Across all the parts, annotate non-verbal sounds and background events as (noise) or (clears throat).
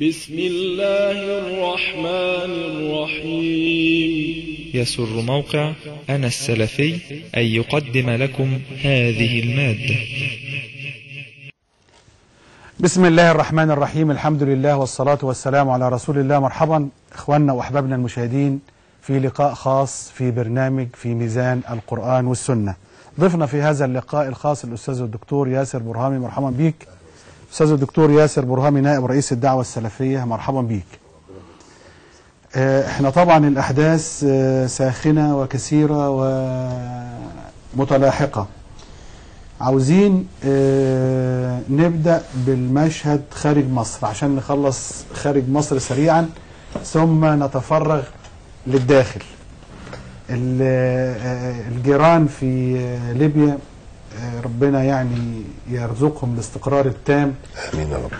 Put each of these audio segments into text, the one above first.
بسم الله الرحمن الرحيم. يسر موقع أنا السلفي أن يقدم لكم هذه المادة. بسم الله الرحمن الرحيم. الحمد لله والصلاة والسلام على رسول الله. مرحبا إخواننا وأحبابنا المشاهدين في لقاء خاص في برنامج في ميزان القرآن والسنة. ضفنا في هذا اللقاء الخاص الأستاذ الدكتور ياسر برهامي. مرحبا بيك أستاذ الدكتور ياسر برهامي نائب رئيس الدعوة السلفية مرحبا بيك. آه، إحنا طبعا الأحداث آه، ساخنة وكثيرة ومتلاحقة. عاوزين آه، نبدأ بالمشهد خارج مصر عشان نخلص خارج مصر سريعا ثم نتفرغ للداخل. ال- الجيران في ليبيا ربنا يعني يرزقهم الاستقرار التام. آمين يا رب.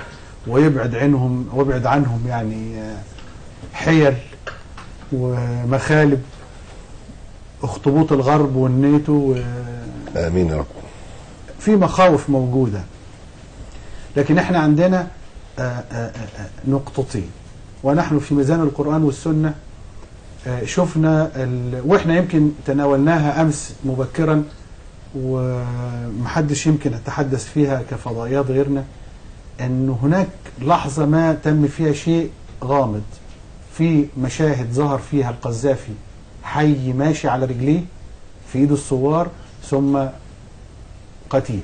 ويبعد عنهم ويبعد عنهم يعني آه، حيل ومخالب اخطبوط الغرب والناتو و- آمين يا رب. في مخاوف موجودة. لكن إحنا عندنا آه، آه، آه، نقطتين. ونحن في ميزان القرآن والسنة آه، شفنا ال... وإحنا يمكن تناولناها أمس مبكرا ومحدش يمكن يتحدث فيها كفضائيات غيرنا أن هناك لحظة ما تم فيها شيء غامض في مشاهد ظهر فيها القذافي حي ماشي على رجليه في إيده الثوار ثم قتيل.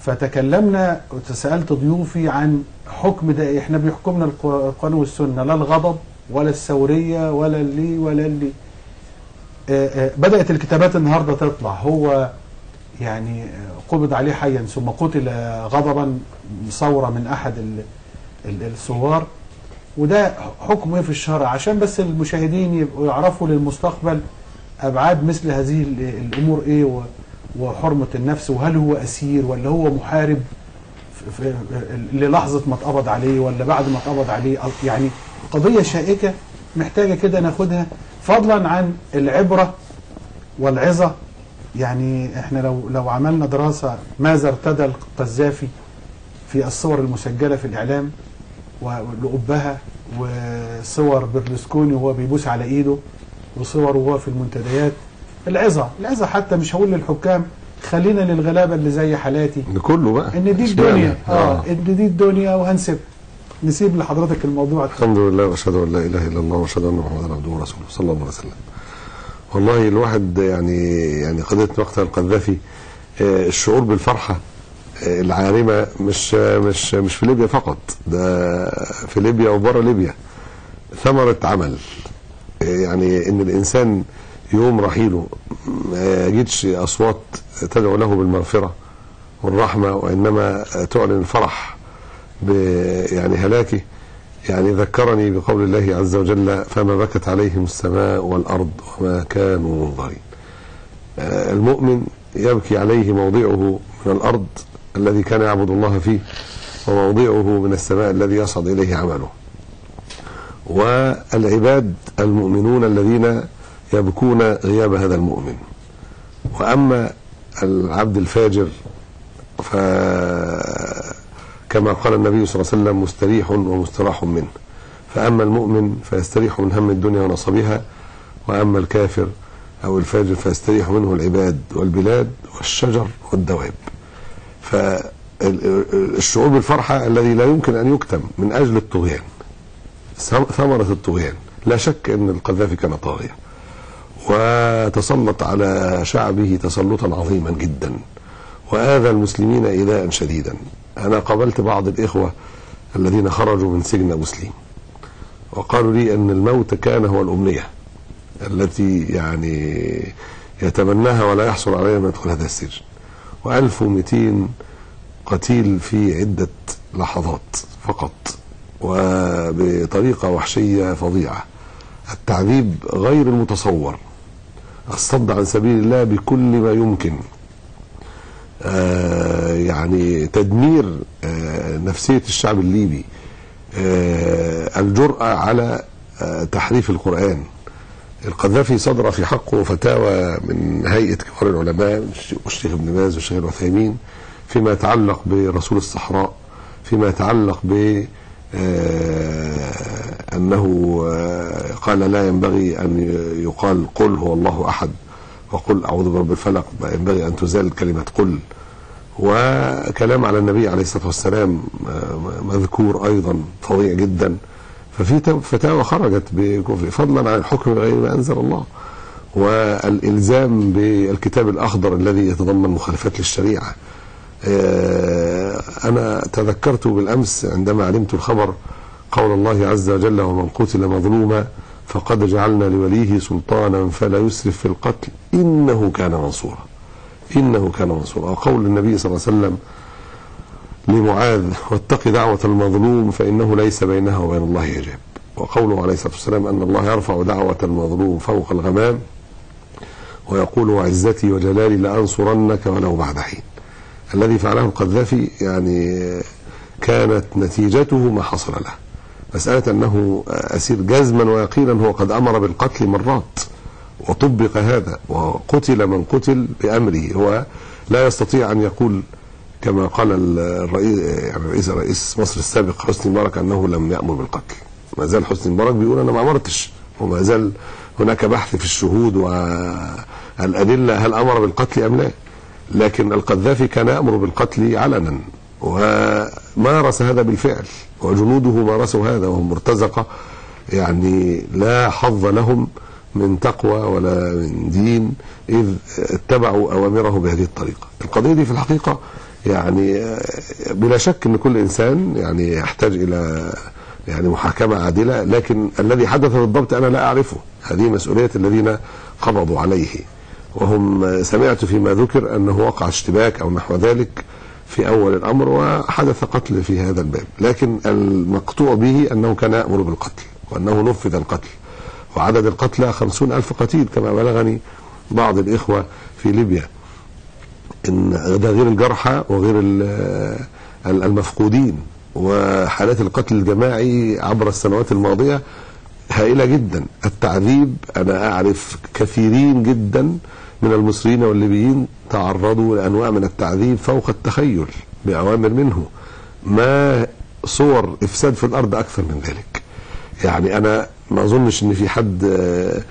فتكلمنا وتسألت ضيوفي عن حكم ده إحنا بيحكمنا الق- القانون والسنة لا الغضب ولا الثورية ولا اللي ولا اللي. بدأت الكتابات النهاردة تطلع. هو يعني آه، قبض عليه حيا ثم قتل غضبا ثورة من أحد ال- ال- الثوار. وده حكم إيه في الشرع؟ عشان بس المشاهدين يبقوا يعرفوا للمستقبل أبعاد مثل هذه ال- الأمور إيه و- وحرمة النفس وهل هو أسير ولا هو محارب للحظة ما اتقبض عليه ولا بعد ما اتقبض عليه. يعني قضية شائكة. محتاجة كده ناخدها فضلا عن العبرة والعظة. يعني إحنا لو لو عملنا دراسة ماذا ارتدى القذافي في الصور المسجلة في الإعلام ولأبها وصور برلسكوني وهو بيبوس على إيده وصور وهو في المنتديات. العظة العظة حتى مش هقول للحكام خلينا للغلابة اللي زي حالاتي. لكله بقى. إن دي؟ الدنيا. آه إن دي الدنيا وهنسيب نسيب لحضرتك الموضوع. الحمد لله وأشهد أن لا إله إلا الله وأشهد أن محمدا عبده ورسوله صلى الله عليه وسلم. والله الواحد يعني يعني قضية مقتل القذافي آه، الشعور بالفرحة آه، العارمة مش مش مش في ليبيا فقط ده في ليبيا وبره ليبيا. ثمرة عمل آه، يعني إن الإنسان يوم رحيله ما يجدش أصوات تدعو له بالمغفرة والرحمة وإنما تعلن الفرح يعني هلاكه يعني ذكرني بقول الله عز وجل فما بكت عليهم السماء والأرض وما كانوا منظرين. آه، المؤمن يبكي عليه موضعه من الأرض الذي كان يعبد الله فيه وموضعه من السماء الذي يصعد إليه عمله. والعباد المؤمنون الذين يبكون غياب هذا المؤمن. وأما العبد الفاجر ف كما قال النبي صلى الله عليه وسلم مستريح ومستراح منه. فأما المؤمن فيستريح من هم الدنيا ونصبها وأما الكافر أو الفاجر فيستريح منه العباد والبلاد والشجر والدواب. فالشعور بالفرحة الذي لا يمكن أن يكتم من أجل الطغيان ثمرة الطغيان. لا شك أن القذافي كان طاغيا. وتسلط على شعبه تسلطا عظيما جدا وآذى المسلمين إيذاء شديدا. أنا قابلت بعض الإخوة الذين خرجوا من سجن مسلم وقالوا لي أن الموت كان هو الأمنية التي يعني يتمناها ولا يحصل عليها من يدخل هذا السجن. و1200 قتيل في عدة لحظات فقط وبطريقة وحشية فظيعة. التعذيب غير المتصور. الصد عن سبيل الله بكل ما يمكن. يعني تدمير آه نفسية الشعب الليبي آه الجرأة على آه تحريف القرآن. القذافي صدر في حقه فتاوى من هيئة كبار العلماء الشيخ ابن باز والشيخ العثيمين فيما يتعلق برسول الصحراء فيما يتعلق ب آه، أنه آه، قال لا ينبغي أن يقال قل هو الله أحد. وقل أعوذ برب الفلق ينبغي أن تزال كلمة قل. وكلام على النبي عليه الصلاة والسلام آه، مذكور أيضا فظيع جدا. ففي فتاوى خرجت فضلا عن الحكم بغير ما أنزل الله. والإلزام بالكتاب الأخضر الذي يتضمن مخالفات للشريعة. آه، أنا تذكرت بالأمس عندما علمت الخبر قول الله عز وجل ومن قتل مظلوما فقد جعلنا لوليه سلطانا فلا يسرف في القتل. إنه كان منصورا. إنه كان منصورا. وقول النبي صلى الله عليه وسلم لمعاذ واتق دعوة المظلوم فإنه ليس بينها وبين الله حجاب. وقوله عليه الصلاة والسلام أن الله يرفع دعوة المظلوم فوق الغمام ويقول وعزتي وجلالي لأنصرنك ولو بعد حين. الذي فعله القذافي يعني كانت نتيجته ما حصل له. مسألة أنه أسير جزما ويقينا هو قد أمر بالقتل مرات وطبق هذا وقتل من قتل بأمره. هو لا يستطيع أن يقول كما قال الرئيس يعني رئيس رئيس مصر السابق حسني مبارك أنه لم يأمر بالقتل. ما زال حسني مبارك بيقول أنا ما أمرتش وما زال هناك بحث في الشهود والأدلة هل أمر بالقتل أم لا. لكن القذافي كان يأمر بالقتل علنا ومارس هذا بالفعل وجنوده مارسوا هذا وهم مرتزقة. يعني لا حظ لهم من تقوى ولا من دين إذ اتبعوا أوامره بهذه الطريقة. القضية دي في الحقيقة يعني بلا شك أن كل إنسان يعني يحتاج إلى يعني محاكمة عادلة لكن الذي حدث بالضبط أنا لا أعرفه. هذه مسؤولية الذين قبضوا عليه. وهم سمعت فيما ذكر أنه وقع اشتباك أو نحو ذلك في أول الأمر وحدث قتل في هذا الباب لكن المقطوع به أنه كان يأمر بالقتل وأنه نفذ القتل وعدد القتلى خمسون ألف قتيل كما بلغني بعض الإخوة في ليبيا. إن ده غير الجرحى وغير ال- المفقودين وحالات القتل الجماعي عبر السنوات الماضية هائلة جدا. التعذيب أنا أعرف كثيرين جدا من المصريين والليبيين تعرضوا لأنواع من التعذيب فوق التخيل بأوامر منه. ما صور إفساد في الأرض أكثر من ذلك. يعني أنا ما أظنش إن في حد آه،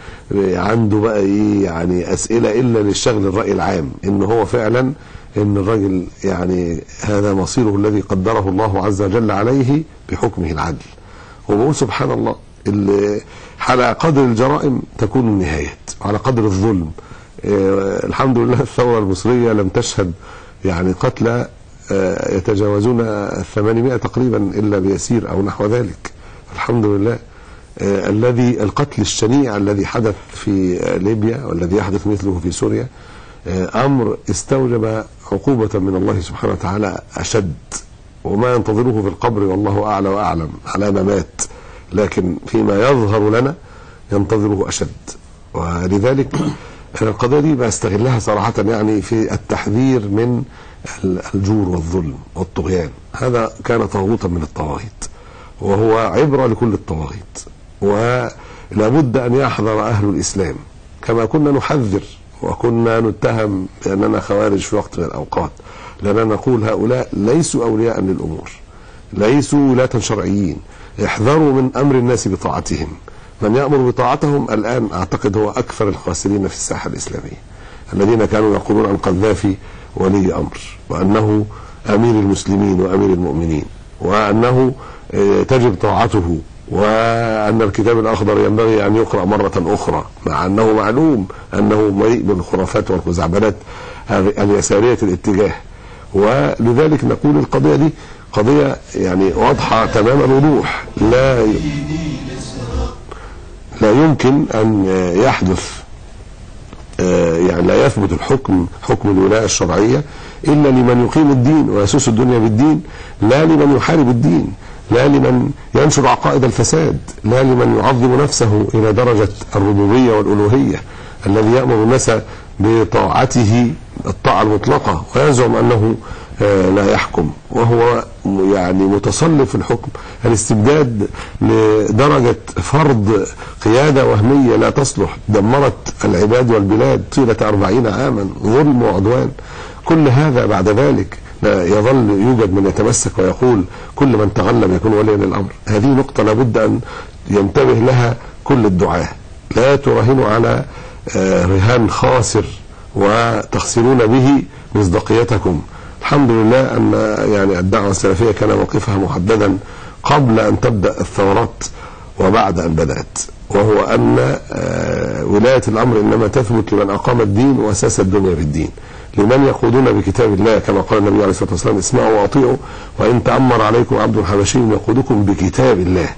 عنده بقى إيه يعني أسئلة إلا للشغل الرأي العام. إن هو فعلا إن الرجل يعني هذا مصيره الذي قدره الله عز وجل عليه بحكمه العدل. وبقول سبحان الله على قدر الجرائم تكون النهايات وعلى قدر الظلم. الحمد لله الثورة المصرية لم تشهد يعني قتلى آه، يتجاوزون الثمانمائة تقريبا إلا بيسير أو نحو ذلك. الحمد لله آه، الذي القتل الشنيع الذي حدث في آه، ليبيا والذي يحدث مثله في سوريا آه، أمر استوجب عقوبة من الله سبحانه وتعالى أشد وما ينتظره في القبر والله أعلى وأعلم على ما مات. لكن فيما يظهر لنا ينتظره أشد. ولذلك أنا القضية دي بستغلها صراحة يعني في التحذير من الجور والظلم والطغيان. هذا كان طاغوتا من الطواغيت وهو عبرة لكل الطواغيت ولابد أن يحذر أهل الإسلام. كما كنا نحذر وكنا نتهم بأننا خوارج في وقت من الأوقات لأننا نقول هؤلاء ليسوا أولياء للأمور ليسوا ولاة شرعيين احذروا من أمر الناس بطاعتهم. من يأمر بطاعتهم الآن. أعتقد هو أكثر الخاسرين في الساحة الإسلامية. الذين كانوا يقولون عن قذافي ولي أمر وأنه أمير المسلمين وأمير المؤمنين وأنه آه، تجب طاعته وأن الكتاب الأخضر ينبغي أن يقرأ مرة أخرى مع أنه معلوم أنه مليء بالخرافات والخزعبلات اليسارية الاتجاه. ولذلك نقول القضية دي قضية يعني واضحة تمام الوضوح. لا لا يمكن أن يحدث آه، يعني لا يثبت الحكم حكم الولاية الشرعية إلا لمن يقيم الدين ويسوس الدنيا بالدين لا لمن يحارب الدين لا لمن ينشر عقائد الفساد لا لمن يعظم نفسه إلى درجة الربوبية والألوهية الذي يأمر الناس بطاعته الطاعة المطلقة ويزعم أنه لا يحكم. وهو يعني متصلب في الحكم. الاستبداد لدرجة فرض قيادة وهمية لا تصلح. دمرت العباد والبلاد طيلة أربعين عاما. ظلم وعدوان. كل هذا بعد ذلك لا يظل يوجد من يتمسك ويقول كل من تغلب يكون وليا للأمر. هذه نقطة لابد أن ينتبه لها كل الدعاة. لا تراهنوا على آه، رهان خاسر وتخسرون به مصداقيتكم. الحمد لله أن يعني الدعوة السلفية كان موقفها محددا قبل أن تبدأ الثورات وبعد أن بدأت وهو أن آه، ولاية الأمر إنما تثبت لمن أقام الدين وأساس الدنيا بالدين لمن يقودون بكتاب الله كما قال النبي عليه الصلاة والسلام اسمعوا وأطيعوا وإن تأمر عليكم عبد حبشي يقودكم بكتاب الله.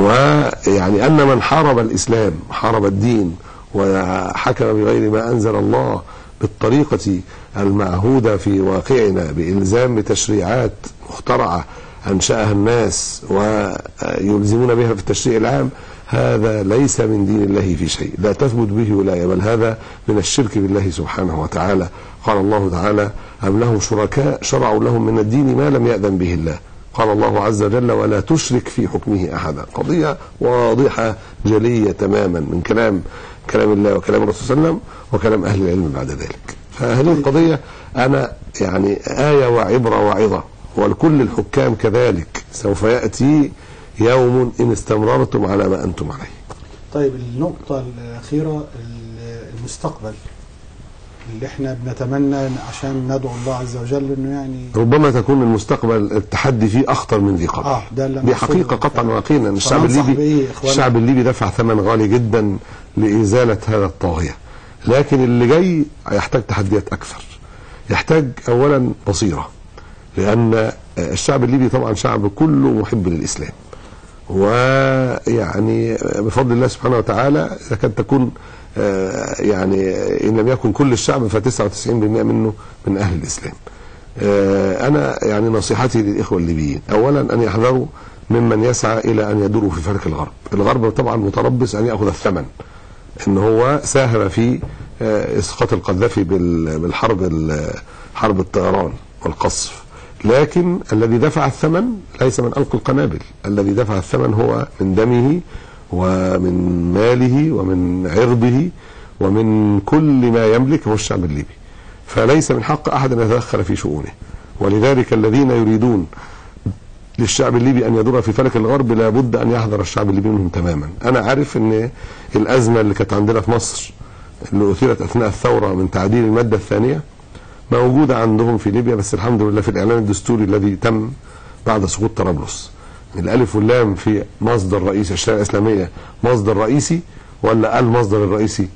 ويعني أن من حارب الإسلام حارب الدين وحكم بغير ما أنزل الله بالطريقة المعهودة في واقعنا بإلزام بتشريعات مخترعة أنشأها الناس ويلزمون بها في التشريع العام هذا ليس من دين الله في شيء لا تثبت به ولايه بل هذا من الشرك بالله سبحانه وتعالى. قال الله تعالى أم لهم شركاء شرعوا لهم من الدين ما لم يأذن به الله. قال الله عز وجل ولا تشرك في حكمه أحدا. قضية واضحة جلية تماما من كلام كلام الله وكلام الرسول صلى الله عليه وسلم وكلام أهل العلم بعد ذلك. فهذه القضية أنا يعني آية وعبرة وعظة ولكل الحكام كذلك. سوف يأتي يوم إن استمررتم على ما أنتم عليه. طيب النقطة الأخيرة المستقبل اللي إحنا بنتمنى عشان ندعو الله عز وجل إنه يعني ربما تكون المستقبل التحدي فيه أخطر من ذي قبل. آه ده دي. حقيقه قطعا ويقينا الشعب الليبي؟ الشعب الليبي دفع ثمن غالي جدا. لإزالة هذا الطاغية. لكن اللي جاي هيحتاج تحديات أكثر. يحتاج اولا بصيرة. لأن الشعب الليبي طبعا شعب كله محب للإسلام. ويعني بفضل الله سبحانه وتعالى يكاد تكون آه، يعني إن لم يكن كل الشعب ف 99% منه من أهل الإسلام. آه، أنا يعني نصيحتي للإخوة الليبيين. اولا أن يحذروا ممن يسعى إلى أن يدوروا في فلك الغرب، الغرب طبعا متربص أن يأخذ الثمن. إن هو ساهم في آه، إسقاط القذافي بال- بالحرب ال- حرب الطيران والقصف. لكن الذي دفع الثمن ليس من ألقى القنابل الذي دفع الثمن هو من دمه ومن ماله ومن عرضه ومن كل ما يملك هو الشعب الليبي. فليس من حق أحد أن يتدخل في شؤونه. ولذلك الذين يريدون للشعب الليبي أن يدور في فلك الغرب لابد أن يحذر الشعب الليبي منهم تماما. أنا عارف إن الأزمة اللي كانت عندنا في مصر اللي أثيرت أثناء الثورة من تعديل المادة الثانية موجودة عندهم في ليبيا بس الحمد لله في الإعلان الدستوري الذي تم بعد سقوط طرابلس. الألف واللام في مصدر رئيسي الشريعة الإسلامية مصدر رئيسي ولا المصدر الرئيسي.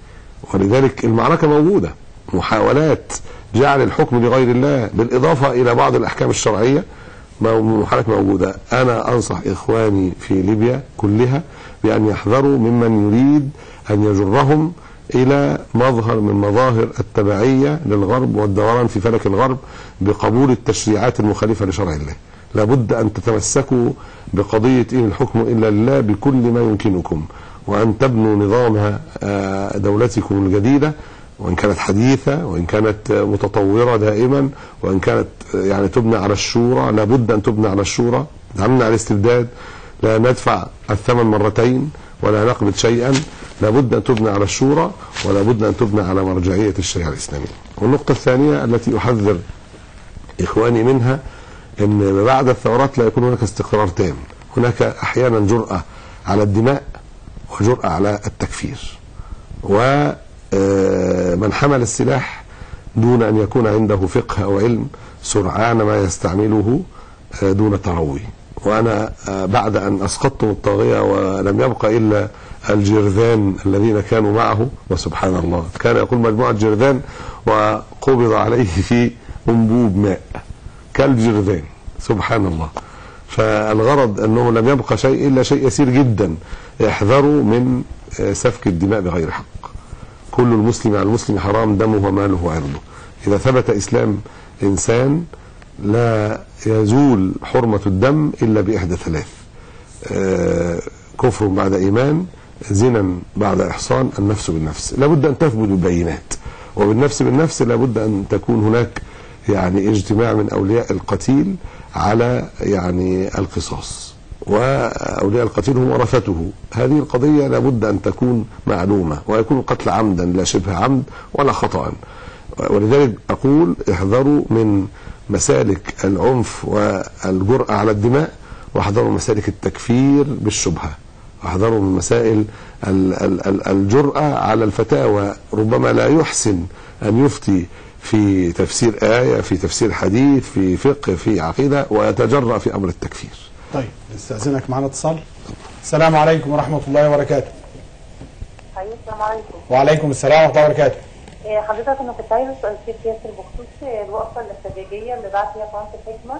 ولذلك المعركة موجودة. محاولات جعل الحكم لغير الله بالإضافة إلى بعض الأحكام الشرعية محاولات موجودة. أنا أنصح إخواني في ليبيا كلها بأن يحذروا ممن يريد أن يجرهم إلى مظهر من مظاهر التبعية للغرب والدوران في فلك الغرب بقبول التشريعات المخالفة لشرع الله. لابد أن تتمسكوا بقضية إن الحكم إلا لله بكل ما يمكنكم وأن تبنوا نظام آه، دولتكم الجديدة وإن كانت حديثة وإن كانت متطورة دائما وإن كانت يعني تبنى على الشورى لابد أن تبنى على الشورى نمنع الاستبداد لا ندفع الثمن مرتين ولا نقبض شيئا لابد أن تبنى على الشورى ولابد أن تبنى على مرجعية الشريعة الإسلامية. والنقطة الثانية التي أحذر إخواني منها إن بعد الثورات لا يكون هناك استقرار تام، هناك أحيانا جرأة على الدماء وجرأة على التكفير. ومن حمل السلاح دون أن يكون عنده فقه أو علم سرعان ما يستعمله آه، دون تروي. وأنا آه، بعد أن أسقطتم الطاغية ولم يبق إلا الجرذان الذين كانوا معه وسبحان الله كان يقول مجموعة جرذان وقبض عليه في أنبوب ماء كالجرذان سبحان الله فالغرض أنه لم يبقى شيء إلا شيء يسير جدا احذروا من آه، سفك الدماء بغير حق كل المسلم على المسلم حرام دمه وماله وعرضه إذا ثبت إسلام إنسان لا يزول حرمة الدم إلا بإحدى ثلاث. آه، كفر بعد إيمان زنا بعد إحصان النفس بالنفس. لابد أن تثبت بالبينات وبالنفس بالنفس لابد أن تكون هناك يعني اجتماع من أولياء القتيل على يعني القصاص. وأولياء القتيل هم ورثته. هذه القضية لابد أن تكون معلومة ويكون القتل عمدا لا شبه عمد ولا خطأ. ولذلك أقول احذروا من مسالك العنف والجرأة على الدماء واحذروا مسالك التكفير بالشبهة. واحذروا من مسائل ال- ال- ال- الجرأة على الفتاوى. ربما لا يحسن أن يفتي في تفسير آية في تفسير حديث في فقه في عقيدة ويتجرأ في أمر التكفير. طيب نستأذنك معنا اتصال. السلام عليكم ورحمة الله وبركاته. أيوة السلام عليكم. وعليكم السلام ورحمة الله وبركاته. إيه، حضرتك أنا كنت عايزة أسأل الشيخ ياسر بخصوص الوقفة الاستراتيجية اللي بعت فيها قناة الحكمة.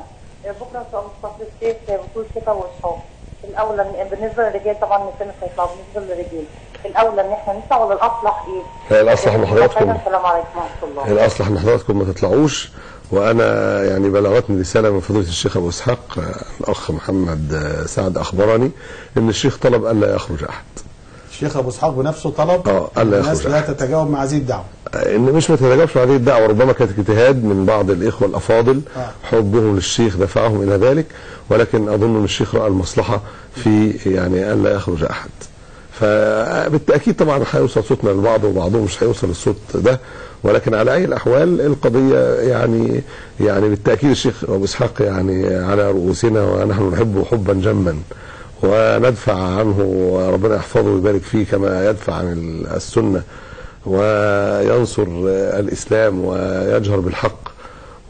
إيه، بكرة إن شاء الله فصل الصيف بطول شتاء واصحاب الأولى بالنسبة للرجال طبعا النساء مش هيطلعوا بالنسبة للرجال. الأولى إن إحنا نطلع ولا الأصلح إيه؟ لا، الأصلح إن حضراتكم- السلام عليكم ورحمة الله. الأصلح إن حضراتكم ما تطلعوش. وأنا يعني بلغتني رسالة من فضيلة الشيخ أبو إسحاق آه، الأخ محمد آه، سعد أخبرني إن الشيخ طلب الا يخرج أحد الشيخ أبو إسحاق بنفسه طلب آه، ألا الناس يخرج لا أحد. تتجاوب مع هذه الدعوة آه، إن مش ما تتجاوبش هذه الدعوه ربما كانت اجتهاد من بعض الإخوة الأفاضل آه. حبهم للشيخ دفعهم إلى ذلك ولكن أظن إن الشيخ رأى المصلحة في يعني الا يخرج أحد فبالتأكيد طبعا هيوصل صوتنا لبعض وبعضهم مش هيوصل الصوت ده ولكن على أي الأحوال القضية يعني يعني بالتأكيد الشيخ أبو إسحاق يعني على رؤوسنا ونحن نحبه حبا جما وندفع عنه وربنا يحفظه ويبارك فيه كما يدفع عن السنة وينصر الإسلام ويجهر بالحق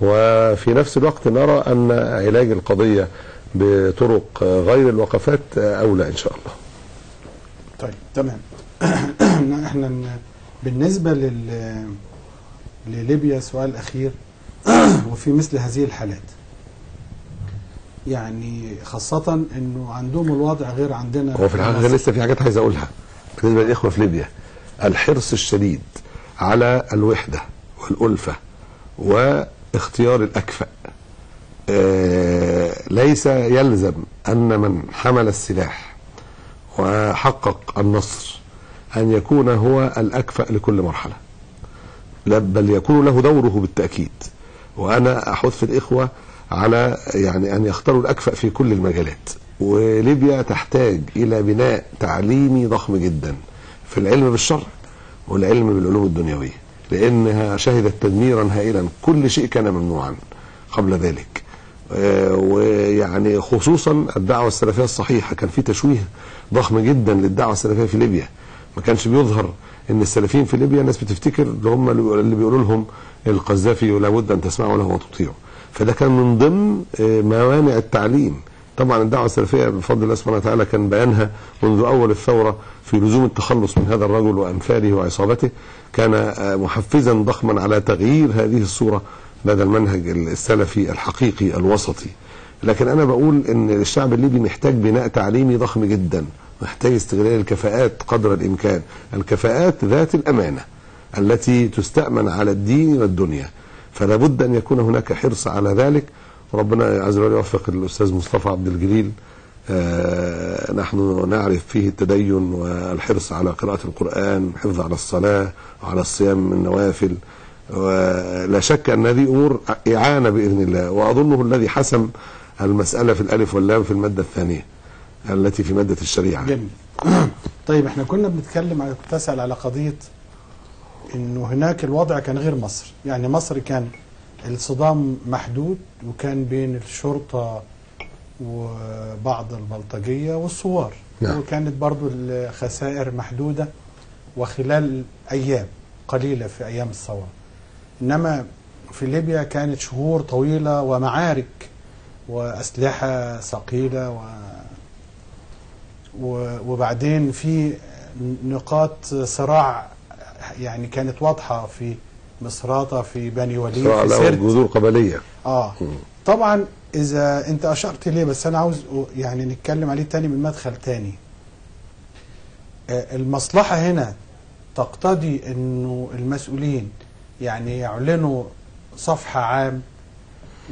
وفي نفس الوقت نرى أن علاج القضية بطرق غير الوقفات أولى إن شاء الله. طيب تمام. (clears throat) إحنا بالنسبة لل لليبيا سؤال أخير. (clears throat) وفي مثل هذه الحالات. يعني خاصة إنه عندهم الوضع غير عندنا. هو في الحقيقة مصر. لسه في حاجات عايز أقولها. بالنسبة للإخوة في ليبيا الحرص الشديد على الوحدة والألفة واختيار الأكفأ. آه، ليس يلزم أن من حمل السلاح وحقق النصر أن يكون هو الأكفأ لكل مرحلة. لا بل يكون له دوره بالتأكيد. وأنا أحث الإخوة على يعني أن يختاروا الأكفأ في كل المجالات. وليبيا تحتاج إلى بناء تعليمي ضخم جدا في العلم بالشرع والعلم بالعلوم الدنيوية لأنها شهدت تدميرا هائلا. كل شيء كان ممنوعا قبل ذلك. آه، ويعني خصوصا الدعوة السلفية الصحيحة. كان في تشويه ضخم جدا للدعوة السلفية في ليبيا. ما كانش بيظهر إن السلفيين في ليبيا الناس بتفتكر اللي هم اللي بيقولوا لهم القذافي لابد أن تسمعوا له وتطيعوا فده كان من ضمن آه، موانع التعليم. طبعا الدعوة السلفية بفضل الله سبحانه وتعالى كان بيانها منذ أول الثورة في لزوم التخلص من هذا الرجل وامثاله وعصابته كان آه، محفزا ضخما على تغيير هذه الصورة لدى المنهج السلفي الحقيقي الوسطي. لكن أنا بقول إن الشعب الليبي محتاج بناء تعليمي ضخم جدا محتاج استغلال الكفاءات قدر الإمكان. الكفاءات ذات الأمانة التي تستأمن على الدين والدنيا. فلا بد أن يكون هناك حرص على ذلك. ربنا عز وجل يوفق الأستاذ مصطفى عبد الجليل. آه، نحن نعرف فيه التدين والحرص على قراءة القرآن الحفظ على الصلاة وعلى الصيام من النوافل. ولا شك أن هذه أمور إعانة بإذن الله. وأظنه الذي حسم المسألة في الألف واللام في المادة الثانية التي في مادة الشريعة. جميل. (clears throat) طيب إحنا كنا بنتكلم على كنت على قضية إنه هناك الوضع كان غير مصر. يعني مصر كان الصدام محدود وكان بين الشرطة وبعض البلطجية والثوار. نعم. وكانت برضو الخسائر محدودة وخلال أيام قليلة في أيام الثوره إنما في ليبيا كانت شهور طويلة ومعارك وأسلحة ثقيلة و وبعدين في نقاط صراع يعني كانت واضحة في مصراته في بني وليد في سرت جذور قبلية آه. طبعا إذا أنت أشرت ليه بس أنا عاوز يعني نتكلم عليه تاني من مدخل تاني. آه، المصلحة هنا تقتضي إنه المسؤولين يعني يعلنوا صفحة عام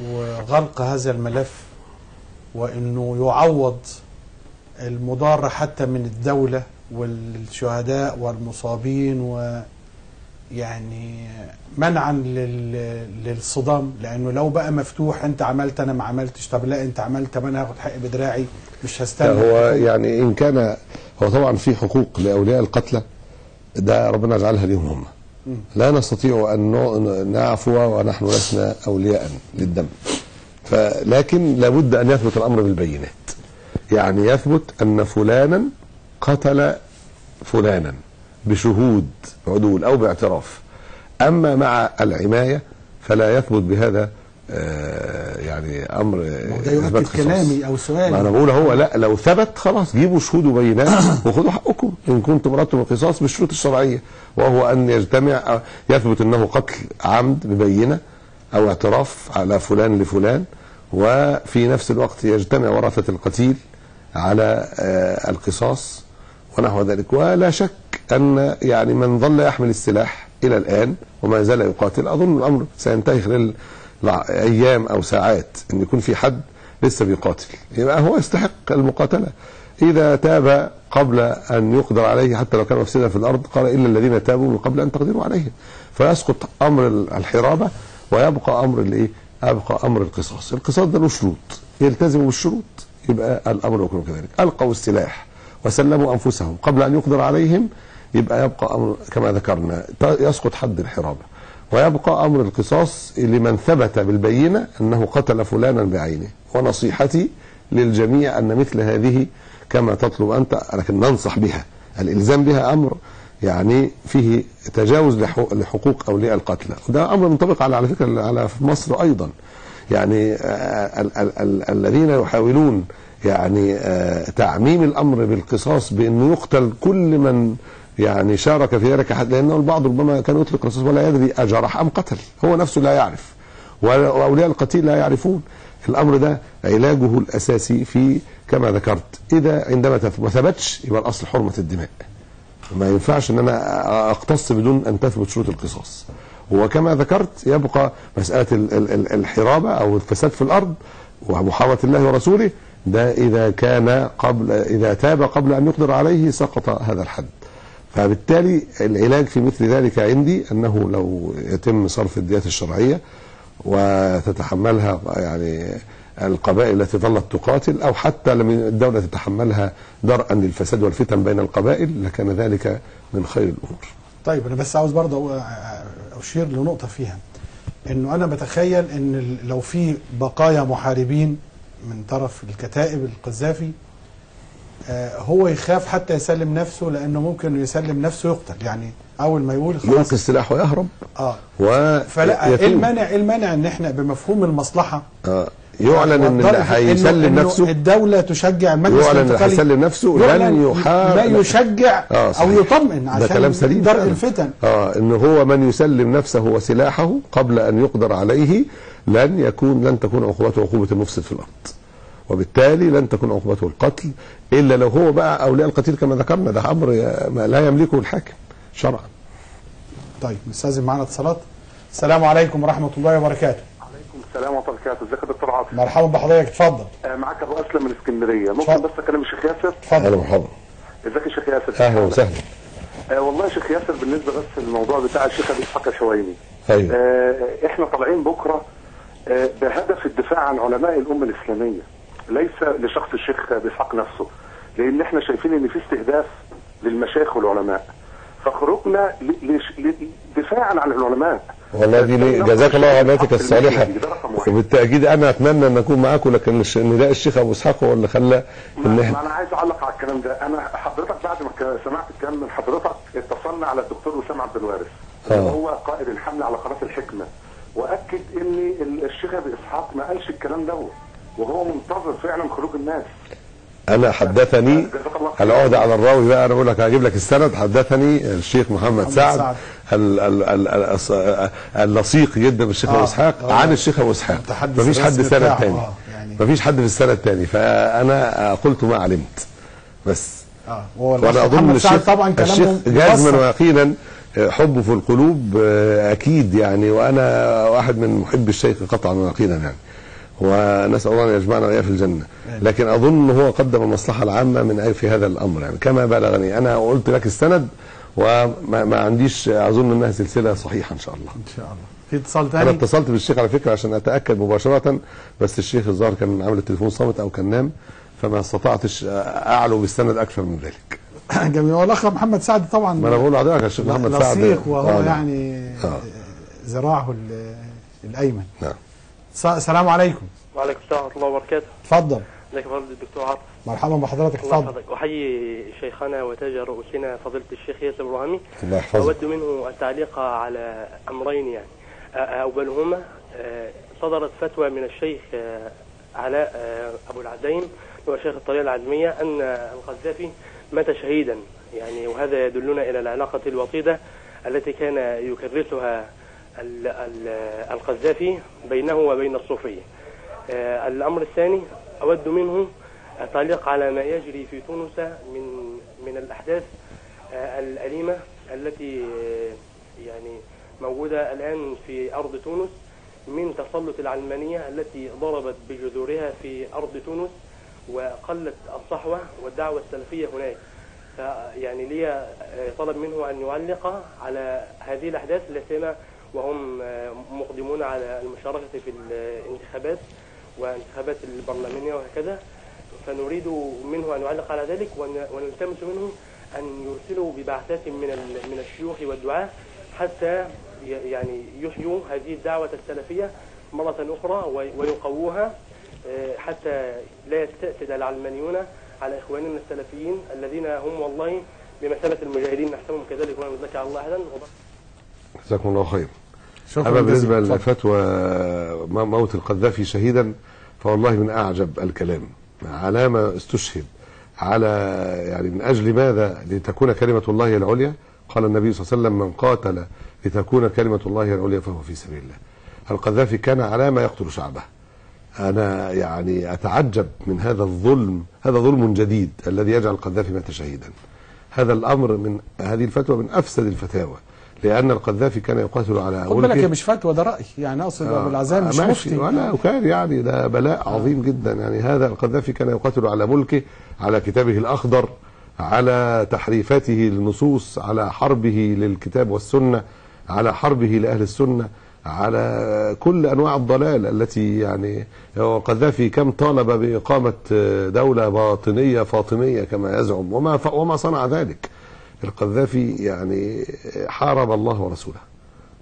وغلق هذا الملف وإنه يعوض المضار حتى من الدولة والشهداء والمصابين و يعني منعا لل... للصدام. لأنه لو بقى مفتوح أنت عملت أنا ما عملتش. طب لا أنت عملت. طب أنا هاخد حقي بدراعي. مش هستنى. هو يعني إن كان هو طبعا في حقوق لأولياء القتلى. ده ربنا يجعلها ليهم هم. لا نستطيع أن ن- نعفو ونحن لسنا أولياء للدم. فلكن لابد أن يثبت الأمر بالبينات. يعني يثبت أن فلانا قتل فلانا بشهود عدول أو باعتراف. أما مع العمايه فلا يثبت بهذا يعني أمر ده يؤكد. كلامي أو سؤالي. ما أنا بقول هو لا لو ثبت خلاص جيبوا شهود وبينات (coughs) وخذوا حقكم إن كنتم أردتم القصاص بالشروط الشرعية وهو أن يجتمع يثبت إنه قتل عمد ببينة أو اعتراف على فلان لفلان وفي نفس الوقت يجتمع ورثة القتيل على آه، القصاص ونحو ذلك ولا شك أن يعني من ظل يحمل السلاح إلى الآن وما زال يقاتل أظن الأمر سينتهي خلال أيام أو ساعات إن يكون في حد لسه بيقاتل. يبقى هو يستحق المقاتلة. إذا تاب قبل أن يقدر عليه حتى لو كان مفسدا في الأرض قال إلا الذين تابوا من قبل أن تقدروا عليهم. فيسقط أمر الحرابة ويبقى أمر الايه؟ يبقى أمر القصاص، القصاص ده له شروط. يلتزموا بالشروط. يبقى الأمر يكون كذلك، ألقوا السلاح وسلموا أنفسهم. قبل أن يقدر عليهم يبقى يبقى أمر كما ذكرنا. يسقط حد الحرابة. ويبقى أمر القصاص لمن ثبت بالبينة أنه قتل فلانا بعينه. ونصيحتي للجميع أن مثل هذه كما تطلب أنت لكن ننصح بها. الإلزام بها أمر يعني فيه تجاوز لحقوق- أولياء القتلى. وده أمر منطبق على على فكرة على مصر أيضا. يعني آه، ال- ال- ال- الذين يحاولون يعني آه، تعميم الأمر بالقصاص بأنه يقتل كل من يعني شارك في ذلك حد لأنه البعض ربما كان يطلق القصاص ولا يدري أجرح أم قتل. هو نفسه لا يعرف. وأولياء القتيل لا يعرفون. الأمر ده علاجه الأساسي في كما ذكرت. إذا عندما ما ثبتش يبقى الأصل حرمة الدماء. ما ينفعش إن أنا أقتص بدون أن تثبت شروط القصاص. وكما ذكرت يبقى مسألة ال- ال- ال- الحرابة أو الفساد في الأرض ومحاربة الله ورسوله ده إذا كان قبل إذا تاب قبل أن يقدر عليه سقط هذا الحد. فبالتالي العلاج في مثل ذلك عندي أنه لو يتم صرف الديات الشرعية وتتحملها يعني القبائل التي ظلت تقاتل أو حتى لم الدولة تتحملها درءا للفساد والفتن بين القبائل لكان ذلك من خير الأمور. طيب أنا بس عاوز برضه أ- أشير لنقطة فيها إنه أنا بتخيل ال- لو في بقايا محاربين من طرف الكتائب القذافي هو يخاف حتى يسلم نفسه لأنه ممكن يسلم نفسه يقتل. يعني أول ما يقول خلاص. يلقي السلاح ويهرب. آه. و فلا إيه المانع إيه المانع إن إحنا بمفهوم المصلحة. آه، يعلن إن هيسلم نفسه. الدولة تشجع المجلس يعلن الانتقالي. هيسلم نفسه لن يحارب ما يشجع آه، أو. يطمئن عشان ده كلام سليم درء. الفتن. آه إن هو من يسلم نفسه وسلاحه قبل أن يقدر عليه لن يكون لن تكون عقوبته عقوبه المفسد في الأرض. وبالتالي لن تكون عقوبته القتل إلا لو هو بقى أولياء القتيل كما ذكرنا. ده أمر ما لا يملكه الحاكم شرعا. طيب نستأذن معانا اتصالات. السلام عليكم ورحمة الله وبركاته. عليكم السلام ورحمه الله وبركاته. ازيك يا دكتور عاطف مرحبا بحضرتك اتفضل. آه، معاك أبو أسلم من اسكندرية. ممكن. بس أكلم الشيخ ياسر؟ اتفضل. أهلا ومرحبا. ازيك يا شيخ ياسر؟ أهلا وسهلا. آه والله يا شيخ ياسر بالنسبة بس للموضوع بتاع الشيخ أبي إسحاق الشويني. أيوه. آه إحنا طالعين بكرة آه بهدف الدفاع عن علماء الأمة الإسلامية. ليس لشخص الشيخ اسحاق نفسه لأن إحنا شايفين إن في استهداف للمشايخ والعلماء. فخروجنا دفاعا عن العلماء. والله دي لي- جزاك الله عملتك الصالحه وبالتأكيد أنا أتمنى أن أكون معاكم لكن نداء الشيخ أبو إسحاق هو اللي خلى إن ما إحنا أنا عايز أعلق على الكلام ده. أنا حضرتك بعد ما سمعت الكلام من حضرتك اتصلنا على الدكتور وسام عبد الوارث اللي آه. هو قائد الحملة على قناة الحكمة. وأكد إن ال- الشيخ ابي إسحاق ما قالش الكلام دوت. وهو منتظر فعلا خروج الناس. أنا حدثني. العهدة على الراوي بقى أنا بقول لك هجيب لك السند. حدثني الشيخ محمد محمد سعد سعد. ال- ال- ال- ال- الص- اللصيق جدا بالشيخ آه، ابو إسحاق آه. عن الشيخ أبو إسحاق. مفيش حد بتاعه، تاني. آه، يعني. مفيش حد في السند تاني. فأنا قلت ما علمت. بس. آه. وهو وأنا أظن محمد سعد الشيخ طبعا الشيخ جازما. ويقينا حبه في القلوب آه، أكيد يعني. وأنا واحد من محب الشيخ قطعا ويقينا يعني. ونسأل الله أن يجمعنا وإياه في الجنة. لكن أظن هو قدم المصلحة العامة من في هذا الأمر. يعني كما بلغني أنا قلت لك السند وما ما عنديش أظن أنها سلسلة صحيحة إن شاء الله. إن شاء الله. في اتصال أنا تاني اتصلت بالشيخ على فكرة عشان أتأكد مباشرة بس الشيخ الظاهر كان عامل التليفون صامت أو كان نام فما استطعتش أعلو بالسند أكثر من ذلك. (coughs) جميل. والاخ محمد سعد طبعا ما أنا بقول لحضرتك يا شيخ محمد سعد. لصيق وهو آه، نعم. يعني آه. ذراعه ال- الأيمن. نعم. السلام عليكم. وعليكم السلام ورحمة الله وبركاته. اتفضل. ازيك يا الدكتور عاطف. مرحبا بحضرتك الله اتفضل. يحفظك. أحيي شيخنا وتاج رؤوسنا فضيلة الشيخ ياسر إبراهيمي الله يحفظك أود منه التعليق على أمرين يعني. آه، صدرت فتوى من الشيخ علاء أبو العزيم هو شيخ الطريقة العزمية أن القذافي مات شهيدا. يعني وهذا يدلنا إلى العلاقة الوطيدة التي كان يكرسها القذافي بينه وبين الصوفية آه، الأمر الثاني أود منه التعليق على ما يجري في تونس من من الأحداث آه، الأليمة التي آه، يعني موجودة الآن في أرض تونس من تسلط العلمانية التي ضربت بجذورها في أرض تونس وقلت الصحوة والدعوة السلفية هناك. فيعني لي طلب منه أن يعلق على هذه الأحداث لا سيما وهم مقدمون على المشاركة في الانتخابات وانتخابات البرلمانية وهكذا. فنريد منه أن يعلق على ذلك ون- ونلتمس منه أن يرسلوا ببعثات من من الشيوخ والدعاة حتى يعني يحيوا هذه الدعوة السلفية مرة أخرى وي- ويقووها آه، حتى لا يستأسد العلمانيون على إخواننا السلفيين الذين هم والله بمثابة المجاهدين نحسبهم كذلك على الله أحدا. جزاكم الله خير. شكرا أما بالنسبة. لفتوى موت القذافي شهيدا فوالله من أعجب الكلام. على ما استشهد. على يعني من أجل ماذا؟ لتكون كلمة الله العليا؟ قال النبي صلى الله عليه وسلم من قاتل لتكون كلمة الله العليا فهو في سبيل الله. القذافي كان على ما يقتل شعبه. أنا يعني أتعجب من هذا الظلم هذا ظلم جديد الذي يجعل القذافي مات شهيدا. هذا الأمر من هذه الفتوى من أفسد الفتاوى. لأن القذافي كان يقاتل على خد بالك مش فتوى ده رأي. يعني أقصد أبو العزام مش ماشي. مفتي. ولا وكان يعني ده بلاء عظيم جدا. يعني هذا القذافي كان يقاتل على ملكه على كتابه الأخضر على تحريفاته للنصوص على حربه للكتاب والسنة على حربه لأهل السنة على كل أنواع الضلال التي يعني القذافي كم طالب بإقامة دولة باطنية فاطمية كما يزعم وما وما صنع ذلك. القذافي يعني حارب الله ورسوله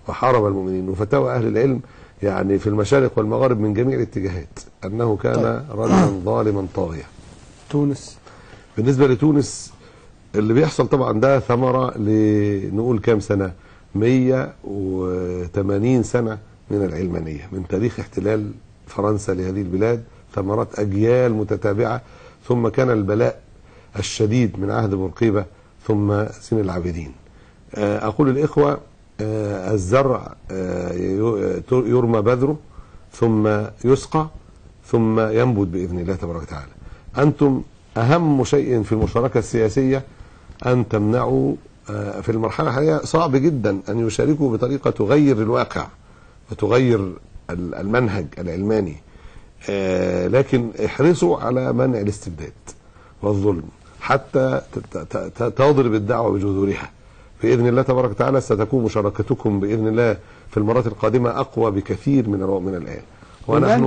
وحارب المؤمنين وفتاوى أهل العلم يعني في المشارق والمغارب من جميع الاتجاهات أنه كان رجلا ظالما طاغيا. تونس. بالنسبة لتونس اللي بيحصل طبعا ده ثمرة لنقول كام سنة؟ 180 سنة من العلمانية من تاريخ احتلال فرنسا لهذه البلاد ثمرات أجيال متتابعة ثم كان البلاء الشديد من عهد بورقيبة ثم سن العابدين. آه، أقول الإخوة آه، الزرع آه، يرمى بذره ثم يسقى ثم ينبت بإذن الله تبارك وتعالى. أنتم أهم شيء في المشاركة السياسية أن تمنعوا في المرحلة الحالية صعب جدا أن يشاركوا بطريقة تغير الواقع وتغير ال- المنهج العلماني. لكن احرصوا على منع الاستبداد والظلم. حتى تضرب الدعوة بجذورها. بإذن الله تبارك وتعالى ستكون مشاركتكم بإذن الله في المرات القادمة أقوى بكثير من من الآن. ونحن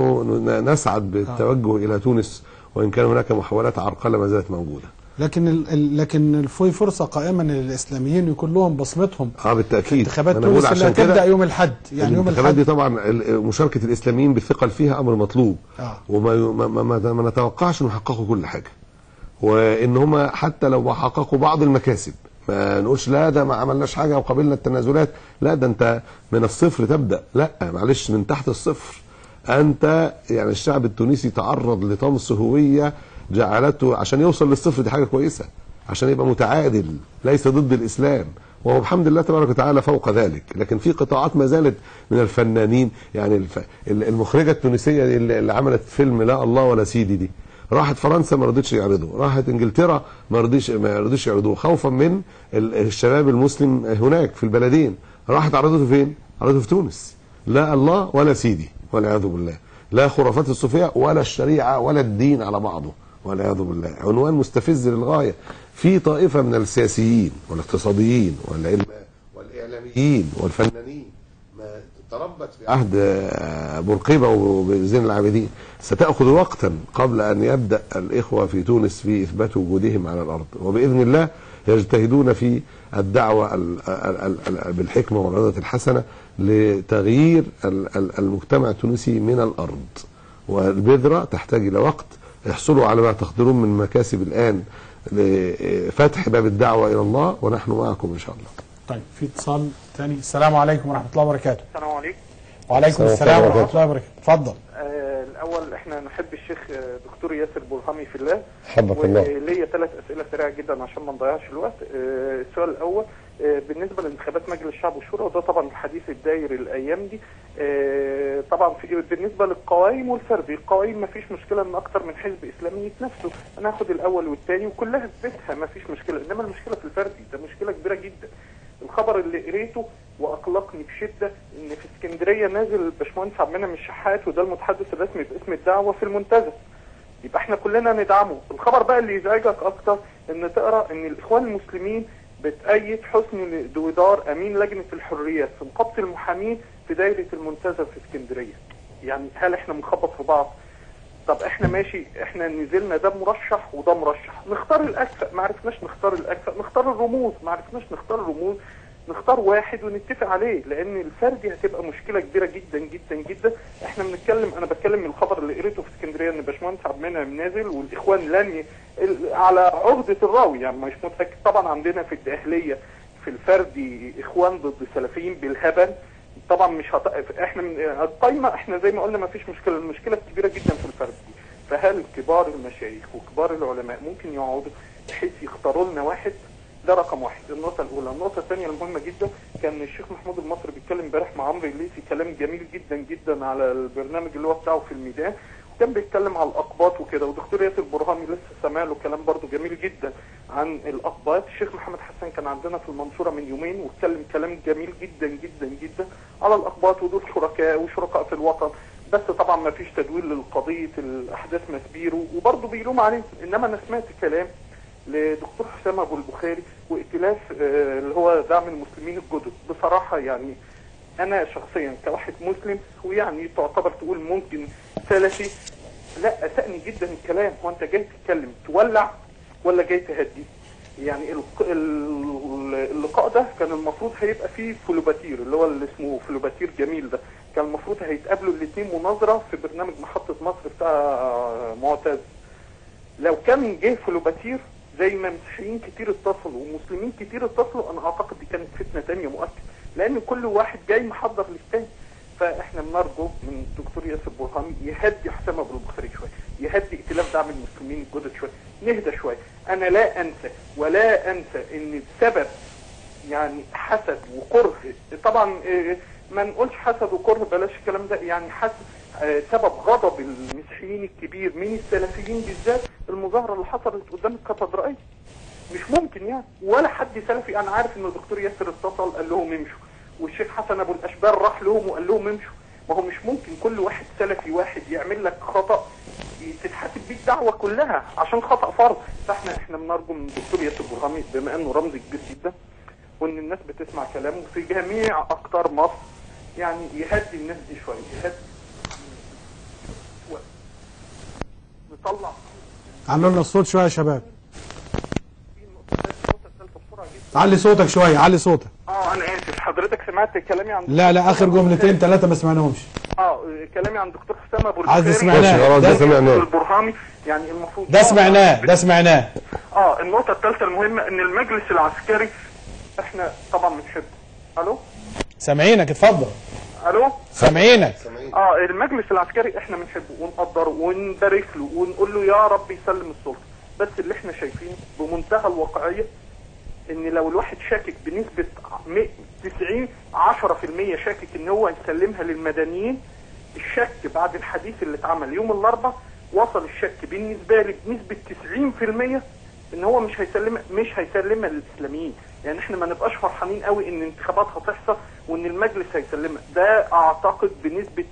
نسعد بالتوجه إلى تونس وإن كان هناك محاولات عرقلة ما زالت موجودة. لكن لكن في فرصة قائمه ان الاسلاميين يكون لهم بصمتهم آه بالتأكيد. انتخابات تونس اللي هتبدأ يوم الأحد. يعني يوم الانتخابات دي الاحد طبعا ال- مشاركة الإسلاميين بالثقل فيها أمر مطلوب. آه. وما ما, ما, ما, نتوقعش يحققوا كل حاجة. وإن هم حتى لو حققوا بعض المكاسب ما نقولش لا ده ما عملناش حاجة وقابلنا التنازلات لا ده أنت من الصفر تبدأ لا معلش من تحت الصفر. أنت يعني الشعب التونسي تعرض لطمس هوية جعلته عشان يوصل للصفر دي حاجة كويسة عشان يبقى متعادل ليس ضد الإسلام. وهو بحمد الله تبارك وتعالى فوق ذلك لكن في قطاعات ما زالت من الفنانين يعني دي اللي اللي عملت فيلم لا الله ولا سيدي دي. راحت فرنسا ما رضتش يعرضوا راحت انجلترا ما رضيش ما رضيش يعرضوه خوفا من ال- الشباب المسلم هناك في البلدين. راحت عرضته فين؟ عرضته في تونس. لا الله ولا سيدي والعياذ بالله. لا خرافات الصوفية ولا الشريعة ولا الدين على بعضه والعياذ بالله. عنوان مستفز للغاية. في طائفة من السياسيين والاقتصاديين والعلماء والإعلاميين والفنانين تربت في عهد بورقيبة وزين العابدين. ستأخذ وقتا قبل أن يبدأ الإخوة في تونس في إثبات وجودهم على الأرض. وبإذن الله يجتهدون في الدعوة ال- ال- ال- ال- بالحكمة والعظة الحسنة لتغيير ال- ال- المجتمع التونسي من الأرض. والبذرة تحتاج إلى وقت. احصلوا على ما تقدرون من مكاسب الآن لفتح باب الدعوة إلى الله ونحن معكم إن شاء الله. طيب في اتصال ثاني السلام عليكم ورحمة الله وبركاته. السلام عليكم. وعليكم السلام ورحمة الله وبركاته. اتفضل. آه الأول إحنا نحب الشيخ آه، دكتور ياسر برهامي في الله. حبك الله. وليا ثلاث أسئلة سريعة جدا عشان ما نضيعش الوقت. آه السؤال الأول آه بالنسبة لانتخابات مجلس الشعب والشورى وده طبعا الحديث الداير الأيام دي. آه طبعا في بالنسبة للقوائم والفردي القوائم ما فيش مشكلة إن أكتر من حزب إسلامي يتنافسوا. أنا هاخد الأول والثاني وكلها في بيتها ما فيش مشكلة. إنما المشكلة في الفردي ده مشكلة كبيرة جدا. الخبر اللي قريته وأقلقني بشدة إن في اسكندرية نازل الباشمهندس عبد المنعم الشحات وده المتحدث الرسمي باسم الدعوة في المنتزه. يبقى إحنا كلنا ندعمه. الخبر بقى اللي يزعجك أكتر إن تقرأ إن الإخوان المسلمين بتأيد حسني دويدار أمين لجنة الحريات في نقابه المحامين في دايرة المنتزه في اسكندرية. يعني هل إحنا بنخبط في بعض؟ طب إحنا ماشي إحنا نزلنا ده مرشح وده مرشح. نختار الأكفأ. ما عرفناش نختار الأكفأ. نختار الرموز. ما عرفناش نختار الرموز. نختار واحد ونتفق عليه لأن الفردي هتبقى مشكلة كبيرة جدا جدا جدا. إحنا بنتكلم أنا بتكلم من الخبر اللي قريته في اسكندرية إن باشمهندس عبد المنعم نازل والإخوان لن على عهدة الراوي. يعني مش متأكد. طبعا عندنا في الداخلية في الفردي إخوان ضد سلفيين بالهبل. طبعا مش هط... إحنا من القايمه إحنا زي ما قلنا ما فيش مشكلة المشكلة الكبيره جدا في الفردي فهل كبار المشايخ وكبار العلماء ممكن يقعدوا بحيث يختاروا لنا واحد؟ ده رقم واحد. النقطة الأولى، النقطة الثانية المهمة جدا كان الشيخ محمود المصري بيتكلم امبارح مع عمرو الليثي كلام جميل جدا جدا على البرنامج اللي هو بتاعه في الميدان. وكان بيتكلم على الأقباط وكده ودكتور ياسر برهامي لسه سامع له كلام برضه جميل جدا عن الأقباط، الشيخ محمد حسان كان عندنا في المنصورة من يومين واتكلم كلام جميل جدا جدا جدا على الأقباط ودول شركاء وشركاء في الوطن. بس طبعا ما فيش تدوير للقضية الأحداث مسبيرو وبرضه بيلوم عليه. إنما أنا سمعت كلام لدكتور حسام أبو البخاري وائتلاف آه، اللي هو دعم المسلمين الجدد. بصراحة يعني أنا شخصيا كواحد مسلم ويعني تعتبر تقول ممكن سلفي. لا أسأني جدا الكلام هو انت جاي تتكلم. تولع ولا جاي تهدي؟ يعني اللقاء ده كان المفروض هيبقى فيه فلوباتير اللي هو اللي اسمه فلوباتير جميل ده. كان المفروض هيتقابلوا الاثنين مناظرة في برنامج محطة مصر بتاع معتز. لو كان جه فلوباتير زي ما مسيحيين كتير اتصلوا ومسلمين كتير اتصلوا أنا أعتقد دي كانت فتنة تانية مؤكد. لأن كل واحد جاي محضر للتاني فاحنا بنرجو من الدكتور ياسر برهامي يهدي حسام أبو البخاري شوية يهدي ائتلاف دعم المسلمين الجدد شوية نهدى شوية أنا لا أنسى ولا أنسى إن السبب يعني حسد وكره طبعا آه، ما نقولش حسد وكره بلاش الكلام ده يعني حسد آه، سبب غضب المسيحيين الكبير من السلفيين بالذات المظاهره اللي حصلت قدام الكاتدرائيه مش ممكن يعني ولا حد سلفي أنا عارف ان الدكتور ياسر اتصل قال لهم امشوا والشيخ حسن ابو الاشبال راح لهم وقال لهم امشوا ما هو مش ممكن كل واحد سلفي واحد يعمل لك خطا تتحاسب بيه الدعوه كلها عشان خطا فرد فاحنا إحنا بنرجو من الدكتور ياسر برهامي بما انه رمز كبير جدا وإن الناس بتسمع كلامه في جميع أقطار مصر. يعني يهدي الناس دي شوية يهدي. نطلع. علوا لنا الصوت شوية يا شباب. علي صوتك شوية علي صوتك. آه أنا آسف. حضرتك سمعت كلامي عن لا لا آخر جملتين ثلاثة ما سمعناهمش. آه كلامي عن دكتور حسام أبو عايز سمعناه. ده- سمعناه. البرهامي. يعني المفروض ده سمعناه ده سمعناه. آه النقطة الثالثة المهمة إن المجلس العسكري إحنا طبعا بنحبه ألو؟ سامعينك اتفضل. ألو؟ سامعينك. آه المجلس العسكري إحنا بنحبه ونقدره ونبارك له ونقول له يا رب يسلم السلطة بس اللي إحنا شايفينه بمنتهى الواقعية إن لو الواحد شاكك بنسبة م- 90 10% شاكك إن هو يسلمها للمدنيين الشك بعد الحديث اللي اتعمل يوم الأربعاء وصل الشك بالنسبة لي بنسبة 90% إن هو مش هيسلمها مش هيسلمها للاسلاميين يعني إحنا ما نبقاش فرحانين قوي إن انتخابات هتحصل وإن المجلس هيسلمها ده أعتقد بنسبة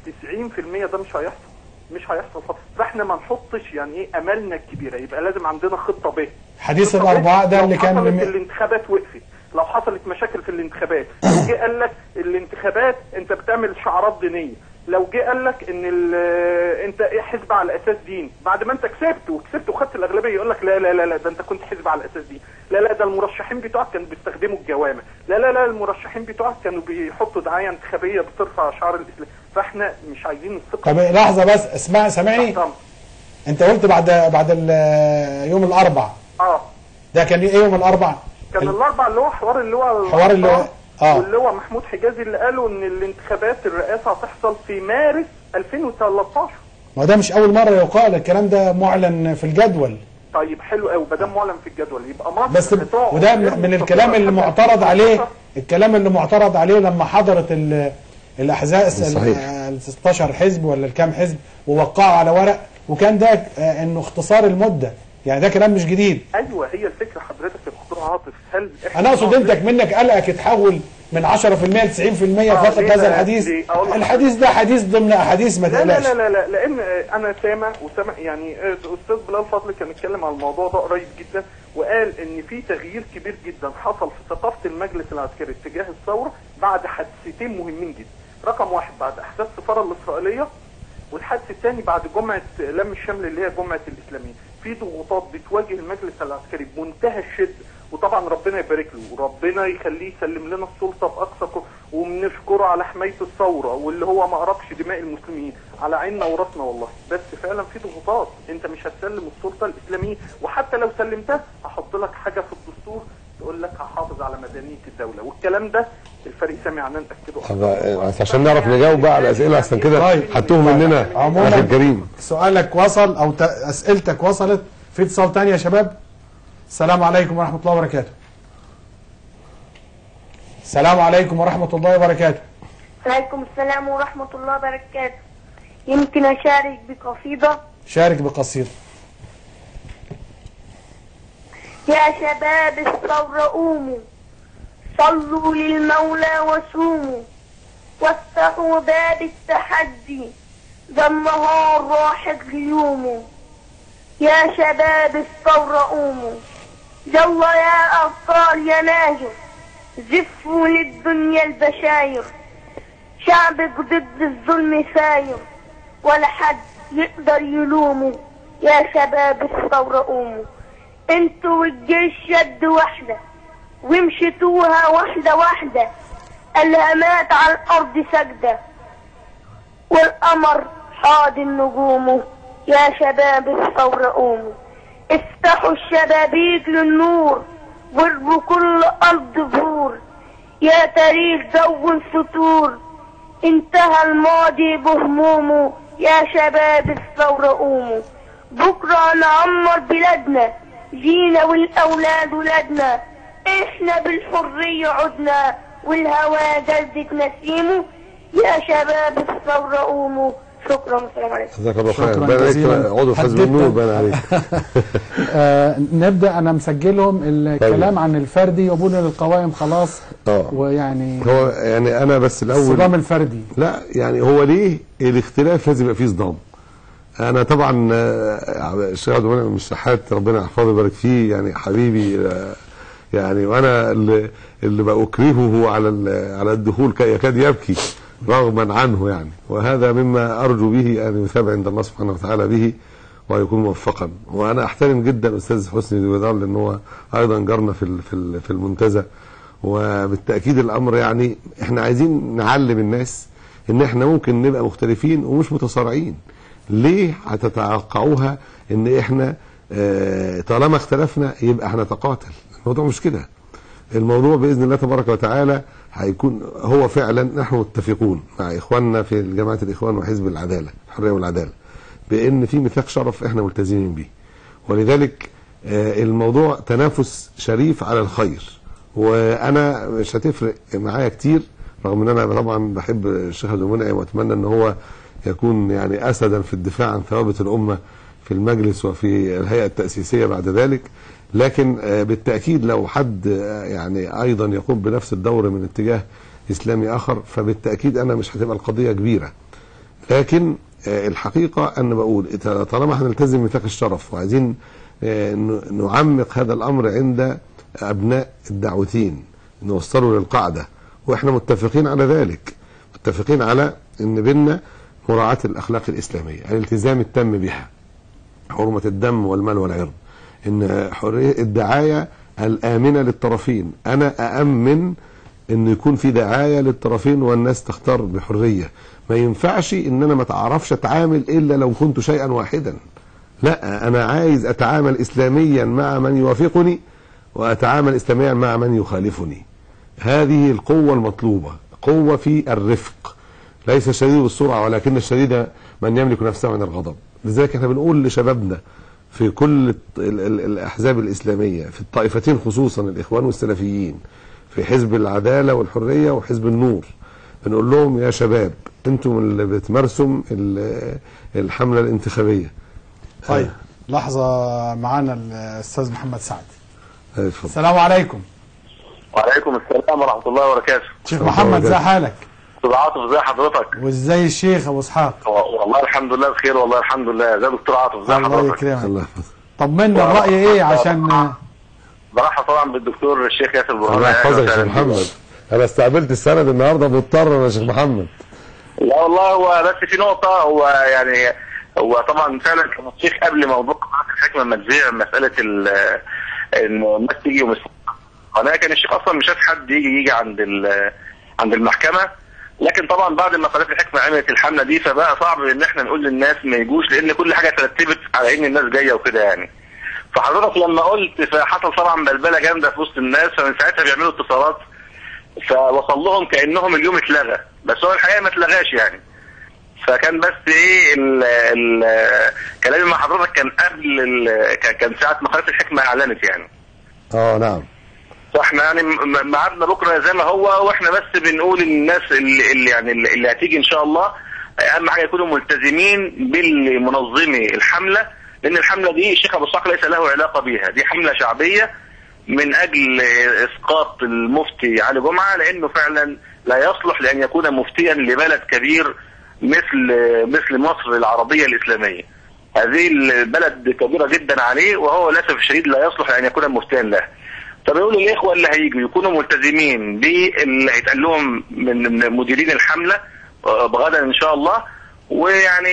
90% ده مش هيحصل مش هيحصل خالص. فإحنا ما نحطش يعني إيه أملنا الكبيرة. يبقى لازم عندنا خطة ب. حديث الأربعاء ده اللي كان من- الانتخابات وقفت. لو حصلت مشاكل في الانتخابات وجي قال لك الانتخابات أنت بتعمل شعارات دينية. لو جه قال لك إن ال- أنت إيه حزب على أساس دين. بعد ما أنت كسبت وكسبت وخدت الأغلبية يقول لك لا لا لا لا ده أنت كنت حزب على أساس دين. لا لا ده المرشحين بتوعك كانوا بيستخدموا الجوامع. لا لا لا المرشحين بتوعك كانوا بيحطوا دعاية انتخابية بترفع شعار الإسلام. فإحنا مش عايزين الثقه طب لحظة بس اسمع سامعني. أنت قلت بعد بعد ال- يوم الاربع آه. ده كان إيه يوم الاربع كان الاربع اللي هو حوار اللي هو حوار اللي هو- آه. واللي هو محمود حجازي اللي قالوا إن الانتخابات الرئاسة هتحصل في مارس 2013 ما ده مش أول مرة يقال الكلام ده معلن في الجدول. طيب حلو قوي. ما دام معلن في الجدول يبقى مصر بس وده من الكلام اللي معترض عليه 2013. الكلام اللي معترض عليه لما حضرت ال- الأحزاب صحيح. ال 16 حزب ولا الكام حزب ووقعوا على ورق وكان ده آه، إنه اختصار المدة. يعني ده كلام مش جديد. أيوه هي الفكرة. حضرتك عاطف هل أنا أقصد نقدر- انت منك قلقك يتحول من 10% ل 90% آه، فقط ليه هذا لا؟ الحديث. الحديث ده حديث ضمن أحاديث ما لا لا تقلقش. لا لا لا لأن أنا سامع وسامع يعني الأستاذ بلال فضل كان اتكلم على الموضوع ده قريب جدا وقال إن في تغيير كبير جدا حصل في ثقافة المجلس العسكري اتجاه الثورة بعد حادثتين مهمين جدا. رقم واحد بعد أحداث السفاره الإسرائيلية والحادث الثاني بعد جمعة لم الشمل اللي هي جمعة الاسلاميين في ضغوطات بتواجه المجلس العسكري بمنتهى الشدة. وطبعا ربنا يبارك له. وربنا يخليه يسلم لنا السلطة بأقصى وبنشكره على حماية الثورة واللي هو ما قربش دماء المسلمين. على عيننا وراسنا والله. بس فعلا في ضغوطات. أنت مش هتسلم السلطة الإسلامية. وحتى لو سلمتها هحط لك حاجة في الدستور تقول لك هحافظ على مدنية الدولة. والكلام ده الفريق سامي عنان اكده طب عشان نعرف نجاوب بقى على الأسئلة عشان كده طيب. هتوه مننا. عموماً- الكريم. سؤالك وصل أو ت- أسئلتك وصلت في اتصال تاني يا شباب؟ السلام عليكم ورحمة الله وبركاته. السلام عليكم ورحمة الله وبركاته. عليكم السلام ورحمة الله وبركاته. يمكن أشارك بقصيدة؟ شارك بقصيدة. يا شباب الثورة قوموا صلوا للمولى وصوموا. وافتحوا باب التحدي. ده النهار راحت غيومه يا شباب الثورة قوموا يلا يا أبطال يا ناجر زفوا للدنيا البشاير. شعبك ضد الظلم ساير. ولا حد يقدر يلومه. يا شباب الثورة قوموا. أنتوا والجيش يد واحدة. ومشيتوها واحدة واحدة. الهامات على الأرض سجدة. والقمر حاضن نجومه. يا شباب الثورة قوموا. افتحوا الشبابيك للنور واربوا كل أرض بهور يا تاريخ جو السطور انتهى الماضي بهمومه. يا شباب الثورة قوموا. بكرة نعمر بلادنا جينا والأولاد ولادنا. إحنا بالحرية عدنا والهوى جلدة نسيمه. يا شباب الثورة قوموا. شكرا والسلام عليكم. جزاك الله خير عليك جزيلاً. عضو حزب حددت. النور بان عليك. (laughs) (laughs) آه نبدأ. أنا مسجلهم. الكلام عن الفردي وبقول إن القوائم خلاص آه. ويعني هو يعني أنا بس الأول الصدام الفردي. لا يعني هو ليه الاختلاف لازم يبقى فيه صدام. أنا طبعا آه، الشيخ عبد المنعم الشحات ربنا يحفظه ويبارك فيه يعني حبيبي آه، يعني وأنا اللي اللي باكرهه على ال- على الدخول كي يكاد يبكي. رغما عنه يعني. وهذا مما أرجو به أن يثاب عند الله سبحانه وتعالى به ويكون موفقا. وأنا أحترم جدا أستاذ حسني دويدار لأن هو أيضا جارنا في في ال- في المنتزه. وبالتأكيد الأمر يعني إحنا عايزين نعلم الناس إن إحنا ممكن نبقى مختلفين ومش متصارعين. ليه هتتوقعوها إن إحنا آه، طالما اختلفنا يبقى هنتقاتل الموضوع مش كده. الموضوع بإذن الله تبارك وتعالى هيكون هو فعلا نحن متفقون مع إخواننا في جماعة الإخوان وحزب العدالة الحرية والعدالة بأن في ميثاق شرف إحنا ملتزمين به ولذلك آه، الموضوع تنافس شريف على الخير. وأنا مش هتفرق معايا كتير رغم إن أنا طبعا بحب الشيخ عبد المنعم وأتمنى إن هو يكون يعني اسدا في الدفاع عن ثوابت الأمة في المجلس وفي الهيئة التأسيسية بعد ذلك. لكن آه، بالتأكيد لو حد آه، يعني أيضا يقوم بنفس الدور من اتجاه إسلامي آخر فبالتأكيد أنا مش هتبقى القضية كبيرة. لكن آه، الحقيقة أنا بقول طالما هنلتزم ميثاق الشرف وعايزين نعمق هذا الأمر عند أبناء الدعوتين نوصله للقاعدة. وإحنا متفقين على ذلك. متفقين على إن بيننا مراعاة الأخلاق الإسلامية الالتزام التام بها حرمة الدم والمال والعرض. إن حرية الدعاية الآمنة للطرفين. أنا أأمن إن يكون في دعاية للطرفين والناس تختار بحرية. ما ينفعش إن أنا ما تعرفش أتعامل إلا لو كنت شيئا واحدا. لا أنا عايز أتعامل إسلاميا مع من يوافقني وأتعامل إسلاميا مع من يخالفني. هذه القوة المطلوبة قوة في الرفق. ليس الشديد بالسرعة ولكن الشديد من يملك نفسه من الغضب. لذلك إحنا بنقول لشبابنا في كل الت- ال- ال- الأحزاب الإسلامية في الطائفتين خصوصا الإخوان والسلفيين في حزب العدالة والحرية وحزب النور. بنقول لهم يا شباب أنتم اللي بتمارسوا ال- الحملة الانتخابية. طيب لحظة معانا الأستاذ محمد سعد. آه، اتفضل. السلام عليكم. وعليكم السلام ورحمة الله وبركاته. شيخ محمد ازي حالك؟ عاطف ازي حضرتك؟ وإزاي الشيخ أبو إسحاق؟ و- والله الحمد لله بخير والله الحمد لله. ازي دكتور عاطف؟ ازي الله حضرتك؟ يكرمك. الله يحفظك طمنا الرأي إيه عشان برحب طبعا بالدكتور الشيخ ياسر الله برهان يحفظك يا شيخ محمد. أنا استقبلت السند النهارده مضطر يا شيخ محمد. لا والله هو بس في نقطة هو يعني هو طبعا فعلا كان الشيخ قبل موضوع قناة الحكمة لما تذيع مسألة ال انه الناس تيجي ومس قناة كان الشيخ أصلا مش عايز حد يجي يجي عند ال- عند المحكمة. لكن طبعا بعد ما قناة الحكمة عملت الحملة دي فبقى صعب إن إحنا نقول للناس ما يجوش لأن كل حاجة ترتبت على إن الناس جاية وكده يعني. فحضرتك لما قلت فحصل طبعا بلبلة جامدة في وسط الناس فمن ساعتها بيعملوا اتصالات فوصل لهم كأنهم اليوم اتلغى. بس هو الحقيقة ما اتلغاش يعني. فكان بس إيه ال ال كلامي مع حضرتك كان قبل كان ساعة ما قناه الحكمة أعلنت يعني. آه نعم. فاحنا يعني ميعادنا بكرة زي ما هو وإحنا بس بنقول للناس اللي, اللي يعني اللي هتيجي إن شاء الله أهم حاجة يكونوا ملتزمين بالمنظمي الحملة لأن الحملة دي الشيخ أبو إسحاق ليس له علاقة بيها دي حملة شعبية من أجل إسقاط المفتي علي جمعة لأنه فعلا لا يصلح لأن يكون مفتيا لبلد كبير مثل مثل مصر العربية الإسلامية. هذه البلد كبيرة جدا عليه وهو للأسف الشديد لا يصلح لأن يكون مفتيا له. فبيقول الاخوه اللي هيجوا يكونوا ملتزمين؟ باللي هيتقال لهم من مديرين الحملة؟ آه، بغدا إن شاء الله. ويعني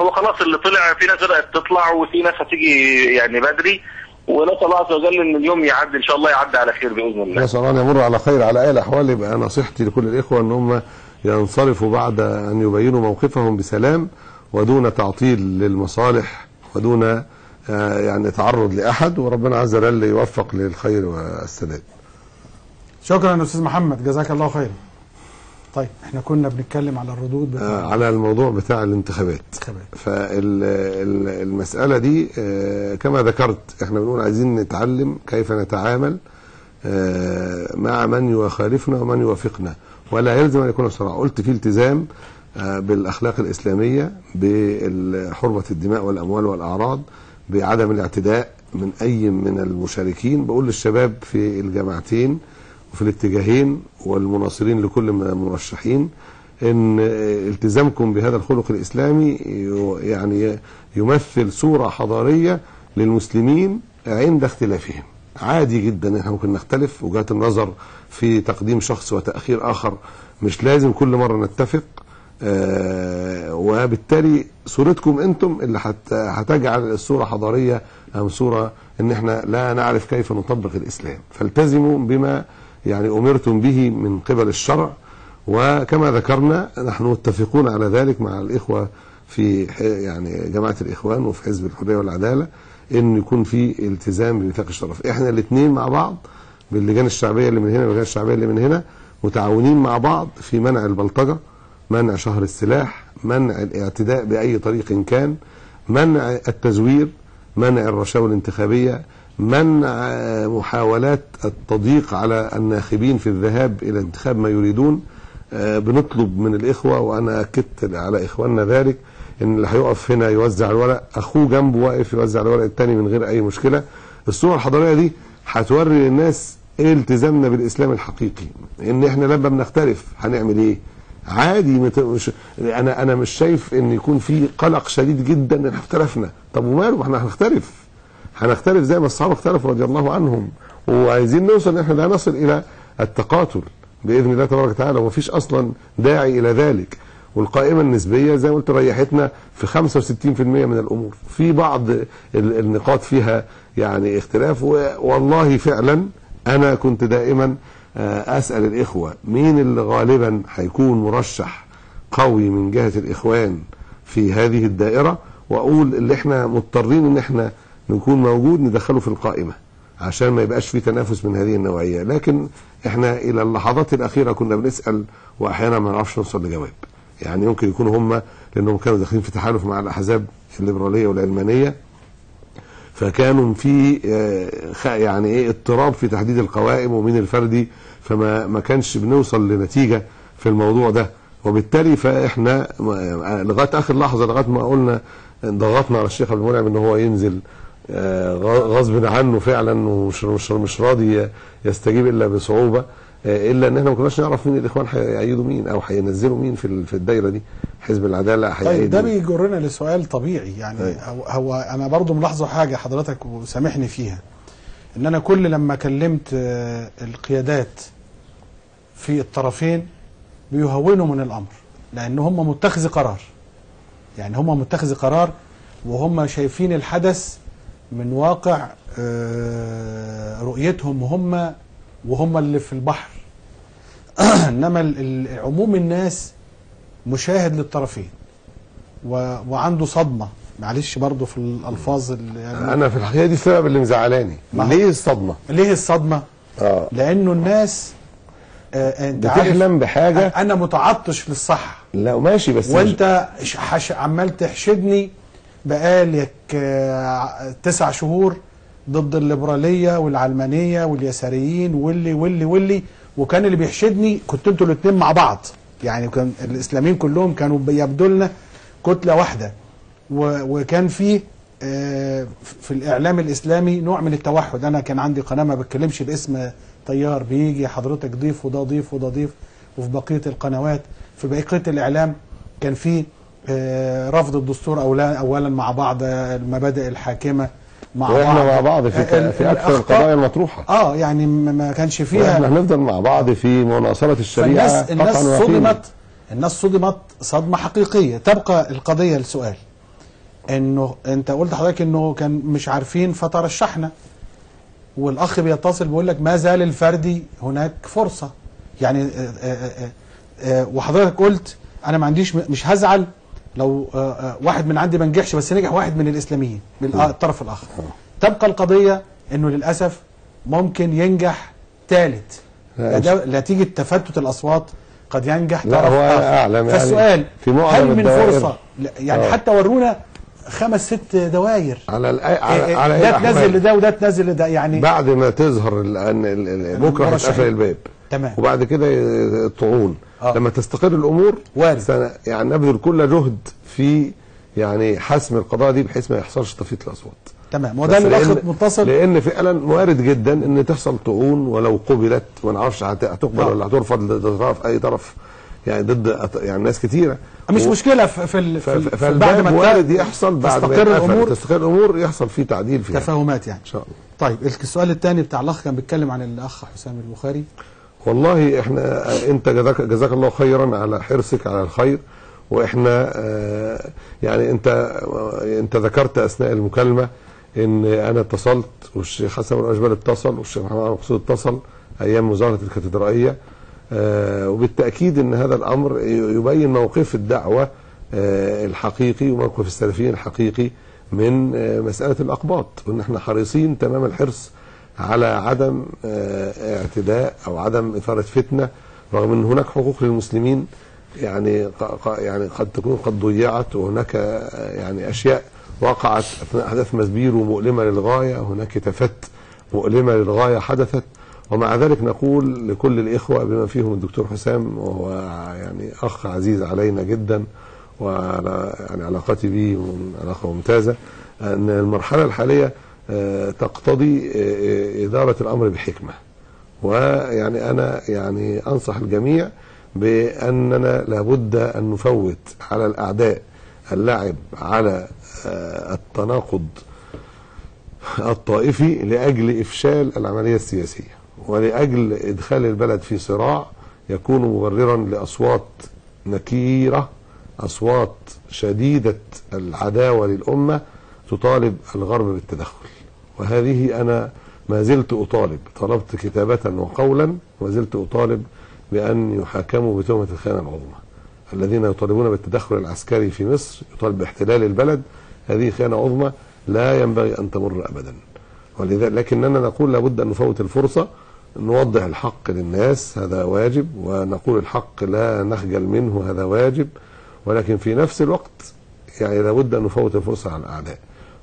هو خلاص اللي طلع في ناس بدأت تطلع وفي ناس هتيجي يعني بدري. ونسال الله عز وجل إن اليوم يعدي إن شاء الله يعدي على خير بإذن الله. نسأل الله أن يمر على خير على أي الأحوال. يبقى نصيحتي لكل الإخوة أن هم ينصرفوا بعد أن يبينوا موقفهم بسلام ودون تعطيل للمصالح ودون يعني تعرض لأحد وربنا عز وجل يوفق للخير والسداد. شكرا يا أستاذ محمد. جزاك الله خير طيب إحنا كنا بنتكلم على الردود آه، بتاع على الموضوع بتاع الانتخابات. الانتخابات. فالمسألة دي آه، كما ذكرت إحنا بنقول عايزين نتعلم كيف نتعامل آه، مع من يخالفنا ومن يوافقنا. ولا يلزم أن يكون بسرعة قلت في التزام آه، بالأخلاق الإسلامية بحرمة الدماء والأموال والأعراض بعدم الاعتداء من أي من المشاركين. بقول للشباب في الجامعتين وفي الاتجاهين والمناصرين لكل من المرشحين إن التزامكم بهذا الخلق الإسلامي يعني يمثل صورة حضارية للمسلمين عند اختلافهم. عادي جدا إحنا ممكن نختلف وجهات النظر في تقديم شخص وتأخير آخر مش لازم كل مرة نتفق. وبالتالي صورتكم أنتم اللي هت- هتجعل الصورة حضارية ام صورة إن إحنا لا نعرف كيف نطبق الإسلام. فالتزموا بما يعني أمرتم به من قبل الشرع وكما ذكرنا نحن متفقون على ذلك مع الإخوة في يعني جماعة الإخوان وفي حزب الحرية والعدالة إن يكون في التزام بميثاق الشرف. إحنا الاثنين مع بعض باللجان الشعبية اللي من هنا واللجان الشعبية اللي من هنا متعاونين مع بعض في منع البلطجة. منع شهر السلاح منع الاعتداء بأي طريق كان منع التزوير منع الرشاوى الانتخابية منع محاولات التضييق على الناخبين في الذهاب إلى انتخاب ما يريدون. آه، بنطلب من الإخوة وأنا أكدت على إخواننا ذلك إن اللي هيقف هنا يوزع الورق أخوه جنبه واقف يوزع الورق الثاني من غير أي مشكلة. الصورة الحضاريه دي هتوري للناس إيه التزامنا بالإسلام الحقيقي؟ إن إحنا لما بنختلف هنعمل إيه؟ عادي مش أنا أنا مش شايف إن يكون في قلق شديد جدا إن إحنا اختلفنا. طب وماله ما إحنا هنختلف. هنختلف زي ما الصحابة اختلفوا رضي الله عنهم. وعايزين نوصل إن إحنا لا نصل إلى التقاتل بإذن الله تبارك وتعالى ومفيش أصلا داعي إلى ذلك. والقائمة النسبية زي ما قلت ريحتنا في 65% من الأمور. في بعض ال- النقاط فيها يعني اختلاف والله فعلا أنا كنت دائما أسأل الإخوة مين اللي غالبا هيكون مرشح قوي من جهة الإخوان في هذه الدائرة؟ وأقول اللي إحنا مضطرين إن إحنا نكون موجود ندخله في القائمة عشان ما يبقاش في تنافس من هذه النوعية. لكن إحنا إلى اللحظات الأخيرة كنا بنسأل واحيانا ما نعرفش نوصل لجواب. يعني يمكن يكونوا هم لأنهم كانوا داخلين في تحالف مع الأحزاب الليبرالية والعلمانية. فكانوا في آه، يعني إيه اضطراب في تحديد القوائم ومين الفردي فما ما كانش بنوصل لنتيجة في الموضوع ده. وبالتالي فإحنا م- لغاية آخر لحظة لغاية ما قلنا ضغطنا على الشيخ عبد المنعم إن هو ينزل آه، غصب عنه فعلا ومش مش مش راضي يستجيب إلا بصعوبة آه، إلا إن إحنا ما كناش نعرف مين الإخوان هيأيدوا مين أو هينزلوا مين في الدايرة دي. حزب العدالة طيب هيأيد ده. بيجرنا لسؤال طبيعي يعني أيوة. هو, هو أنا برضو ملاحظة حاجة حضرتك وسامحني فيها إن أنا كل لما كلمت آه، القيادات في الطرفين بيهونوا من الأمر لأن هم متخذي قرار يعني هم متخذي قرار وهم شايفين الحدث من واقع آه، رؤيتهم هم وهم اللي في البحر (clears throat) إنما عموم الناس مشاهد للطرفين. و... وعنده صدمة. معلش برضو في الألفاظ اللي يعني أنا في الحقيقة دي السبب اللي مزعلاني. ليه الصدمة؟ ليه الصدمة؟ آه. لأنه الناس آه أنت عارف بتحلم بحاجه أنا متعطش للصح لا ماشي بس وأنت حش... عمال تحشدني بقالك آه، تسع شهور ضد الليبرالية والعلمانية واليساريين واللي واللي واللي وكان اللي بيحشدني كنت أنتوا الاثنين مع بعض. يعني كان الإسلاميين كلهم كانوا بيبدوا لنا كتلة واحدة. وكان في آه، في الإعلام الإسلامي نوع من التوحد. أنا كان عندي قناة ما بتكلمش الاسم طيار بيجي حضرتك ضيف وده ضيف وده ضيف وفي بقية القنوات. في بقية الإعلام كان في آه، رفض الدستور اولا أولا مع بعض المبادئ الحاكمة. مع وإحنا مع بعض في, في أكثر القضايا المطروحة. آه يعني ما كانش فيها وإحنا هنفضل مع بعض في مناصرة الشريعة الناس ويقينا. صدمت الناس صدمت صدمة حقيقية. تبقى القضية السؤال. إنه أنت قلت حضرتك إنه كان مش عارفين فترشحنا. والأخ بيتصل بيقول لك ما زال الفردي هناك فرصة. يعني آه، آه، آه، وحضرتك قلت أنا ما عنديش مش هزعل. لو آه، آه، واحد من عندي ما نجحش بس نجح واحد من الإسلاميين من الطرف الآخر. تبقى القضية إنه للأسف ممكن ينجح ثالث ده نتيجة تفتت الأصوات قد ينجح لا، طرف هو آخر. أعلم يعني فالسؤال في معظم هل من الدوائر- فرصة؟ يعني آه. حتى ورونا خمس ست دواير على الأي... إيه على, إيه، على ده أي تنزل. لده وده تنزل لده يعني بعد ما تظهر ان بكرة. هتقفل الباب. تمام. وبعد كده الطعون آه. لما تستقر الأمور وارد. يعني نبذل كل جهد في يعني حسم القضايا دي بحيث ما يحصلش تفيت الاصوات تمام. وده اللي الاخ متصل. لأن فعلا وارد جدا إن تحصل طعون ولو قبلت ما نعرفش هت- هتقبل آه. ولا هترفض ضد طرف أي طرف يعني ضد يعني ناس كتيرة. مش و- مشكلة في في, ال- في, بعد ما وارد يحصل بعد ما تستقر يتقفل. الأمور. تستقر الأمور يحصل فيه تعديل فيها. تفاهمات يعني. إن شاء الله. طيب السؤال الثاني بتاع الأخ كان بيتكلم عن الأخ حسام البخاري. والله إحنا أنت جزاك جزاك الله خيرا على حرصك على الخير وإحنا آه، يعني أنت أنت ذكرت أثناء المكالمة إن أنا اتصلت والشيخ حسن الاشبال اتصل والشيخ محمد مقصود اتصل أيام مظاهره الكاتدرائية آه، وبالتأكيد إن هذا الأمر يبين موقف الدعوة آه، الحقيقي وموقف السلفيين الحقيقي من مسألة الأقباط وإن إحنا حريصين تمام الحرص على عدم آه، اعتداء أو عدم إثارة فتنة رغم إن هناك حقوق للمسلمين يعني يعني قد تكون قد ضيعت وهناك آه، يعني أشياء وقعت أثناء احداث مسبيرو مؤلمه للغاية هناك تفت مؤلمة للغاية حدثت. ومع ذلك نقول لكل الإخوة بما فيهم الدكتور حسام وهو يعني أخ عزيز علينا جدا وعلى يعني علاقتي به علاقة ممتازة أن المرحلة الحالية تقتضي آه، آه، إدارة الأمر بحكمة. ويعني أنا يعني أنصح الجميع بأننا لابد أن نفوت على الأعداء اللعب على آه، التناقض الطائفي لأجل إفشال العملية السياسية ولأجل إدخال البلد في صراع يكون مبررا لأصوات نكيرة أصوات شديدة العداوة للأمة تطالب الغرب بالتدخل. وهذه أنا ما زلت أطالب. طلبت كتابة وقولا وما زلت أطالب بأن يحاكموا بتهمة الخيانة العظمى. الذين يطالبون بالتدخل العسكري في مصر يطالب باحتلال البلد. هذه خيانة عظمى لا ينبغي أن تمر أبدا. ولذلك لكننا نقول لابد أن نفوت الفرصة نوضح الحق للناس هذا واجب. ونقول الحق لا نخجل منه هذا واجب. ولكن في نفس الوقت يعني لابد أن نفوت الفرصة على الأعداء.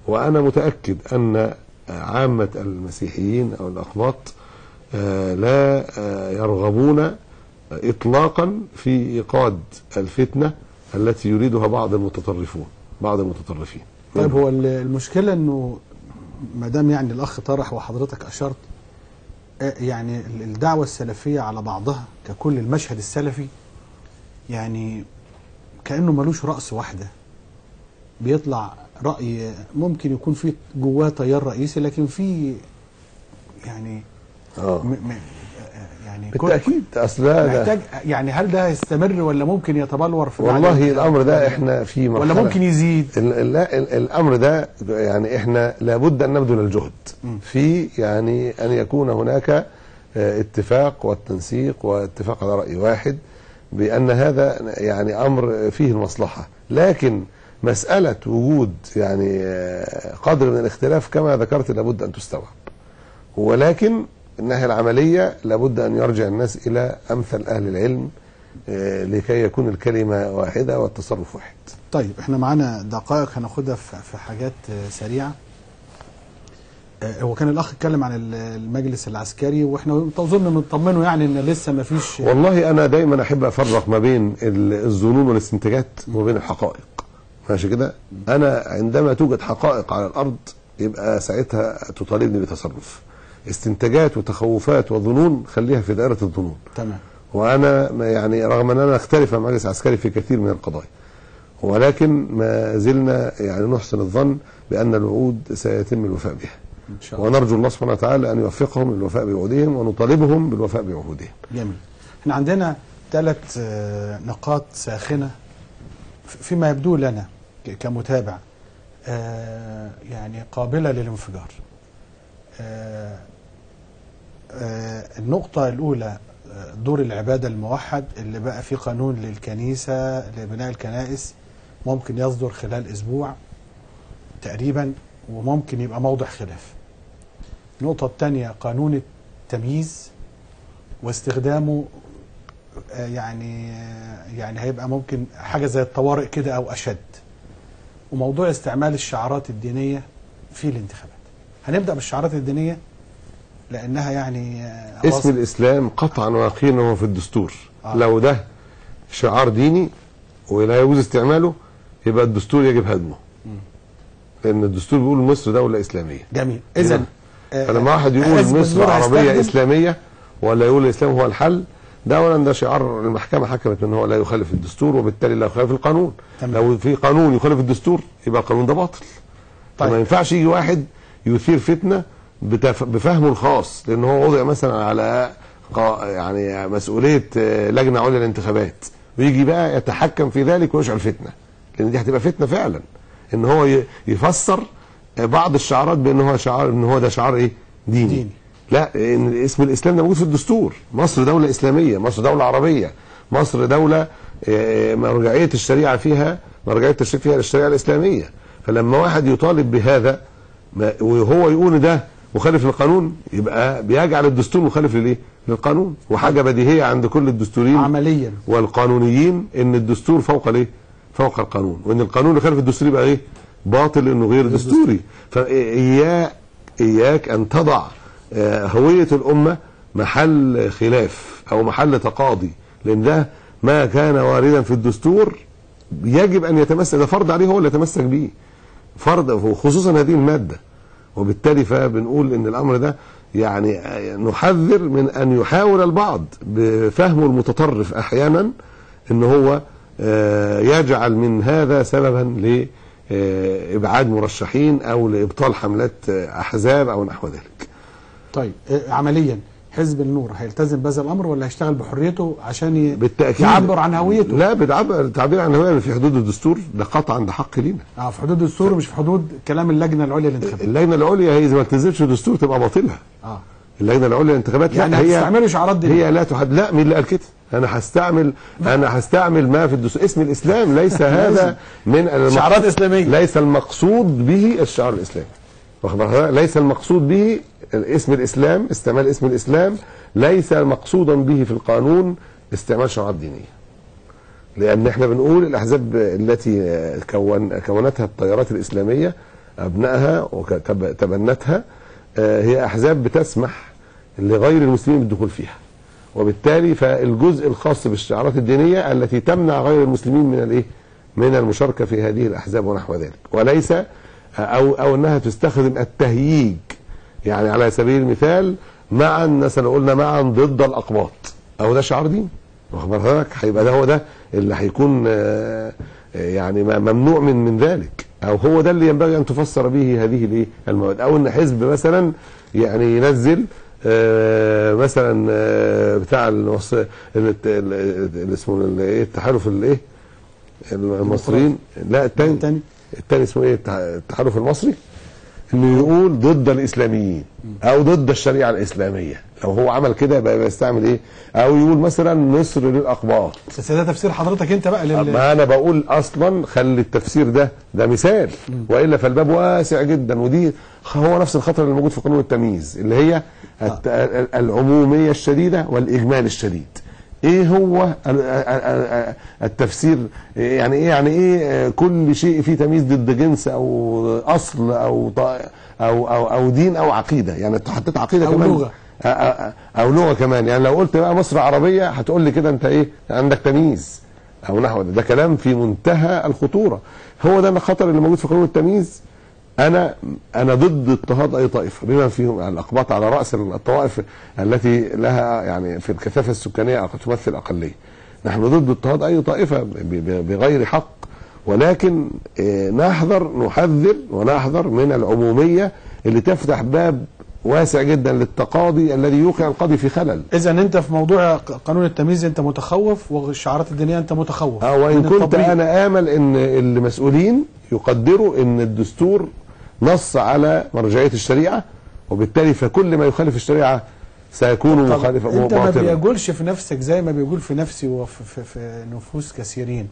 وأنا متأكد أن عامة المسيحيين أو الأقباط آه، لا آه، يرغبون إطلاقا في إيقاد الفتنة التي يريدها بعض المتطرفون بعض المتطرفين. طيب هو ال- المشكلة إنه ما دام يعني الأخ طرح وحضرتك أشرت آه، يعني ال- الدعوة السلفية على بعضها ككل المشهد السلفي يعني كأنه ملوش رأس واحدة بيطلع رأي ممكن يكون في جواه تيار رئيسي لكن في يعني. م م آه، يعني ده- ده- محتاج يعني هل ده هيستمر ولا ممكن يتبلور في والله؟ الأمر ده إحنا في ولا مرحلة ممكن يزيد ال- ال- لا، ال- الأمر ده يعني إحنا لابد أن نبذل الجهد في يعني أن يكون هناك آه، اتفاق والتنسيق واتفاق على رأي واحد بأن هذا يعني أمر فيه المصلحة لكن مسألة وجود يعني آه، قدر من الاختلاف كما ذكرت لابد أن تستوعب. ولكن الناحية العملية لابد أن يرجع الناس إلى أمثل أهل العلم آه، لكي يكون الكلمة واحدة والتصرف واحد. طيب إحنا معانا دقائق هناخدها في حاجات آه، سريعة. آه، هو كان الأخ اتكلم عن ال- المجلس العسكري وإحنا أظن نطمنه يعني إن لسه ما فيش. والله أنا دايما أحب أفرق ما بين ال- الظنون والاستنتاجات وبين الحقائق. ماشي كده؟ أنا عندما توجد حقائق على الأرض يبقى ساعتها تطالبني بتصرف. استنتاجات وتخوفات وظنون خليها في دائرة الظنون. تمام. وأنا ما يعني رغم أن أنا أختلف مع المجلس العسكري في كثير من القضايا ولكن ما زلنا يعني نحسن الظن بأن الوعود سيتم الوفاء بها. إن شاء الله. ونرجو الله سبحانه وتعالى أن يوفقهم للوفاء بوعودهم ونطالبهم بالوفاء بعهودهم جميل. إحنا عندنا ثلاث نقاط ساخنة فيما يبدو لنا. كمتابع آه، يعني قابلة للانفجار. آه، آه، النقطة الأولى دور العبادة الموحد اللي بقى فيه قانون للكنيسة لبناء الكنائس ممكن يصدر خلال أسبوع تقريبا وممكن يبقى موضع خلاف. النقطة الثانية قانون التمييز واستخدامه يعني يعني هيبقى ممكن حاجة زي الطوارئ كده أو أشد. وموضوع استعمال الشعارات الدينية في الانتخابات. هنبدأ بالشعارات الدينية لأنها يعني آه، اسم الإسلام قطعا ويقينا هو في الدستور. آه. لو ده شعار ديني ولا يجوز استعماله يبقى الدستور يجب هدمه. لأن الدستور بيقول مصر دولة إسلامية. جميل. إذا نعم. فلما واحد يقول مصر عربية إسلامية ولا يقول الإسلام هو الحل ده اولا ده شعار المحكمة حكمت إن هو لا يخالف الدستور وبالتالي لا يخالف القانون تمام. لو في قانون يخالف الدستور يبقى القانون ده باطل طيب. فما ينفعش يجي واحد يثير فتنة بتف... بفهمه الخاص لأن هو وضع مثلا على. يعني مسؤولية آه، لجنة عليا للانتخابات ويجي بقى يتحكم في ذلك ويشعل فتنة لأن دي هتبقى فتنة فعلا إن هو ي... يفسر آه، بعض الشعارات بأن هو شعار إن هو ده شعار إيه ديني, ديني. لا إن اسم الإسلام ده موجود في الدستور. مصر دولة إسلامية مصر دولة عربية مصر دولة آه، مرجعيه الشريعة فيها مرجعيه التشريع فيها للشريعة الإسلامية. فلما واحد يطالب بهذا وهو يقول ده مخالف للقانون يبقى بيجعل الدستور مخالف للإيه؟ للقانون. وحاجة بديهية عند كل الدستوريين عمليا. والقانونيين إن الدستور فوق الإيه؟ فوق القانون. وإن القانون اللي خالف الدستور يبقى إيه؟ باطل لأنه غير دستوري. فإياك إياك أن تضع آه، هوية الأمة محل خلاف أو محل تقاضي لأن ده ما كان واردا في الدستور يجب أن يتمسك ده فرض عليه هو اللي يتمسك به فرض وخصوصا هذه المادة. وبالتالي فبنقول إن الأمر ده يعني نحذر من أن يحاول البعض بفهمه المتطرف أحيانا إن هو آه، يجعل من هذا سببا لابعاد مرشحين أو لإبطال حملات آه، أحزاب أو نحو ذلك. طيب آه، عمليا حزب النور هيلتزم بهذا الأمر ولا هيشتغل بحريته عشان ي... بالتأكيد. يعبر عن هويته؟ لا بتعبر التعبير عن الهويه في حدود الدستور ده قطعا ده حق لينا. آه في حدود الدستور مش في حدود كلام اللجنة العليا للانتخابات. اللجنة العليا هي إذا ما التزمتش الدستور تبقى باطلة. آه. اللجنة العليا للانتخابات يعني لا هي هتستعملوا شعارات دينية. هي لا تحد لا مين اللي قال كده؟ أنا هستعمل أنا هستعمل ما في الدستور. اسم الإسلام ليس (laughs) هذا من المقصود- شعارات إسلامية. ليس المقصود به الشعار الإسلامي؟ ليس المقصود به اسم الإسلام استعمال اسم الإسلام ليس مقصودا به في القانون استعمال شعارات دينية. لأن إحنا بنقول الأحزاب التي كون كونتها التيارات الإسلامية أبنائها وتبنتها آه، هي أحزاب بتسمح لغير المسلمين بالدخول فيها. وبالتالي فالجزء الخاص بالشعارات الدينية التي تمنع غير المسلمين من الإيه؟ من المشاركة في هذه الأحزاب ونحو ذلك. وليس أو أو إنها تستخدم التهييج. يعني على سبيل المثال معا مثلا قلنا معا ضد الأقباط. أو ده شعار دين. واخد بال حضرتك هيبقى ده هو ده اللي هيكون آه، آه، يعني ممنوع من من ذلك. أو هو ده اللي ينبغي أن تفسر به هذه الإيه؟ المواد. أو إن حزب مثلا يعني ينزل آه، مثلا بتاع اللي اسمه إيه؟ التحالف الايه المصريين. لا التاني. الثاني اسمه إيه؟ التح- التحالف المصري إنه يقول ضد الإسلاميين أو ضد الشريعة الإسلامية. لو هو عمل كده يبقى بيستعمل إيه؟ أو يقول مثلا مصر للأقباط. بس ده تفسير حضرتك أنت بقى لل... ما أنا بقول أصلا خلي التفسير ده ده مثال. وإلا فالباب واسع جدا ودي هو نفس الخطر اللي موجود في قانون التمييز اللي هي ال- العمومية الشديدة والإجمال الشديد. إيه هو ال- ال- ال- التفسير؟ يعني إيه يعني إيه كل شيء فيه تمييز ضد جنس أو اصل أو أو أو أو دين أو عقيدة؟ يعني انت حطيت عقيدة أو كمان. لغة. أو لغة كمان. يعني لو قلت بقى مصر عربية هتقول لي كده انت إيه عندك تمييز أو نحو. ده, ده كلام في منتهى الخطورة. هو ده الخطر اللي موجود في قانون التمييز؟ أنا أنا ضد اضطهاد أي طائفة بما فيهم الأقباط على رأس الطوائف التي لها يعني في الكثافة السكانية تمثل أقلية. نحن ضد اضطهاد أي طائفة بغير حق. ولكن آه، نحذر نحذر ونحذر من العمومية اللي تفتح باب واسع جدا للتقاضي الذي يوقع القاضي في خلل. اذا أنت في موضوع قانون التمييز أنت متخوف والشعارات الدينية أنت متخوف آه وإن كنت التطبيق. أنا آمل إن المسؤولين يقدروا إن الدستور نص على مرجعية الشريعة وبالتالي فكل ما يخالف الشريعة سيكون مخالفا أنت ما بيقولش في نفسك زي ما بيقول في نفسي وفي في, في نفوس كثيرين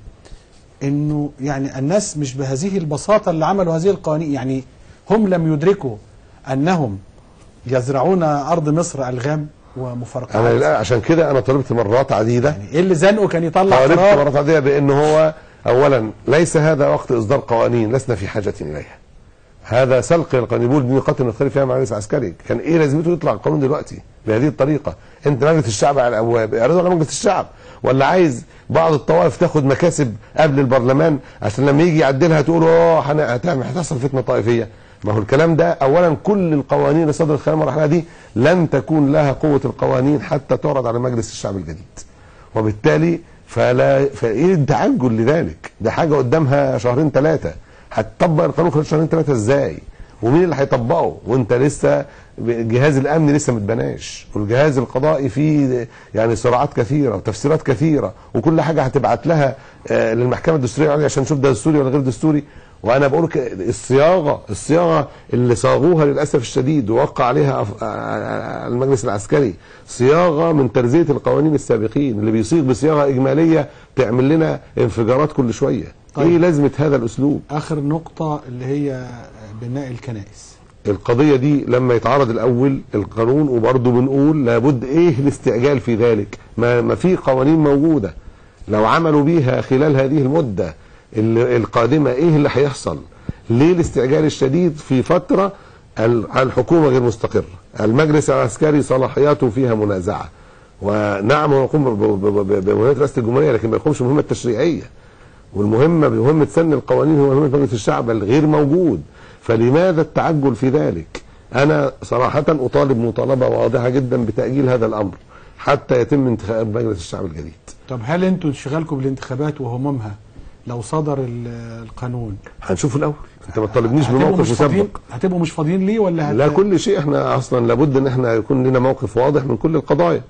إنه يعني الناس مش بهذه البساطة اللي عملوا هذه القوانين يعني هم لم يدركوا أنهم يزرعون أرض مصر ألغام أنا ومفرقعات لا عشان كده أنا طلبت مرات عديدة. يعني إيه اللي زنقه كان يطلع قرار؟ مرات عديدة بان هو اولا ليس هذا وقت إصدار قوانين لسنا في حاجة إليها. هذا سلق دي قتل نختلف فيها مجلس عسكري. كان إيه لازمته يطلع القانون دلوقتي بهذه الطريقة؟ أنت مجلس الشعب على الابواب اعرضه على مجلس الشعب. ولا عايز بعض الطوائف تاخد مكاسب قبل البرلمان عشان لما يجي يعدلها تقول آه هتحصل فتنة طائفية. ما هو الكلام ده اولا كل القوانين اللي صدرت خلال المرحلة دي لن تكون لها قوة القوانين حتى تعرض على مجلس الشعب الجديد. وبالتالي فلا فإيه التعجل لذلك؟ ده حاجة قدامها شهرين ثلاثة هتطبق القانون خلال شهرين ثلاثة إزاي؟ ومين اللي هيطبقه؟ وانت لسه جهاز الامن لسه ما اتبناش والجهاز القضائي فيه يعني صراعات كثيرة وتفسيرات كثيرة وكل حاجة هتبعت لها آه، للمحكمة الدستورية العليا عشان نشوف ده دستوري ولا غير دستوري. وأنا بقول الصياغة الصياغة اللي صاغوها للأسف الشديد ووقع عليها أف- آه، المجلس العسكري صياغة من ترزية القوانين السابقين اللي بيصيغ بصياغة إجمالية تعمل لنا انفجارات كل شوية. طيب. إيه لازمة هذا الأسلوب؟ آخر نقطة اللي هي بناء الكنائس. القضية دي لما يتعرض الأول القانون وبرضه بنقول لابد إيه الاستعجال في ذلك. ما, ما في قوانين موجودة. لو عملوا بيها خلال هذه المدة ال- القادمة إيه اللي هيحصل؟ ليه الاستعجال الشديد في فترة ال- الحكومة غير مستقرة؟ المجلس العسكري صلاحياته فيها منازعة. ونعم هو يقوم ب- ب- ب- بمهمة رئاسة الجمهورية لكن ما يقومش بمهمة تشريعية. والمهمة بمهمة سن القوانين هو مهمة مجلس الشعب الغير موجود. فلماذا التعجل في ذلك؟ أنا صراحة أطالب مطالبة واضحة جدا بتأجيل هذا الأمر حتى يتم انتخاب مجلس الشعب الجديد. طب هل أنتوا انشغالكم بالانتخابات وهمومها لو صدر ال- القانون. هنشوف الأول. أنت ما تطالبنيش بموقف مسبق. هتبقوا مش فاضيين ليه ولا هت... لا كل شيء. إحنا أصلا لابد إن إحنا يكون لنا موقف واضح من كل القضايا.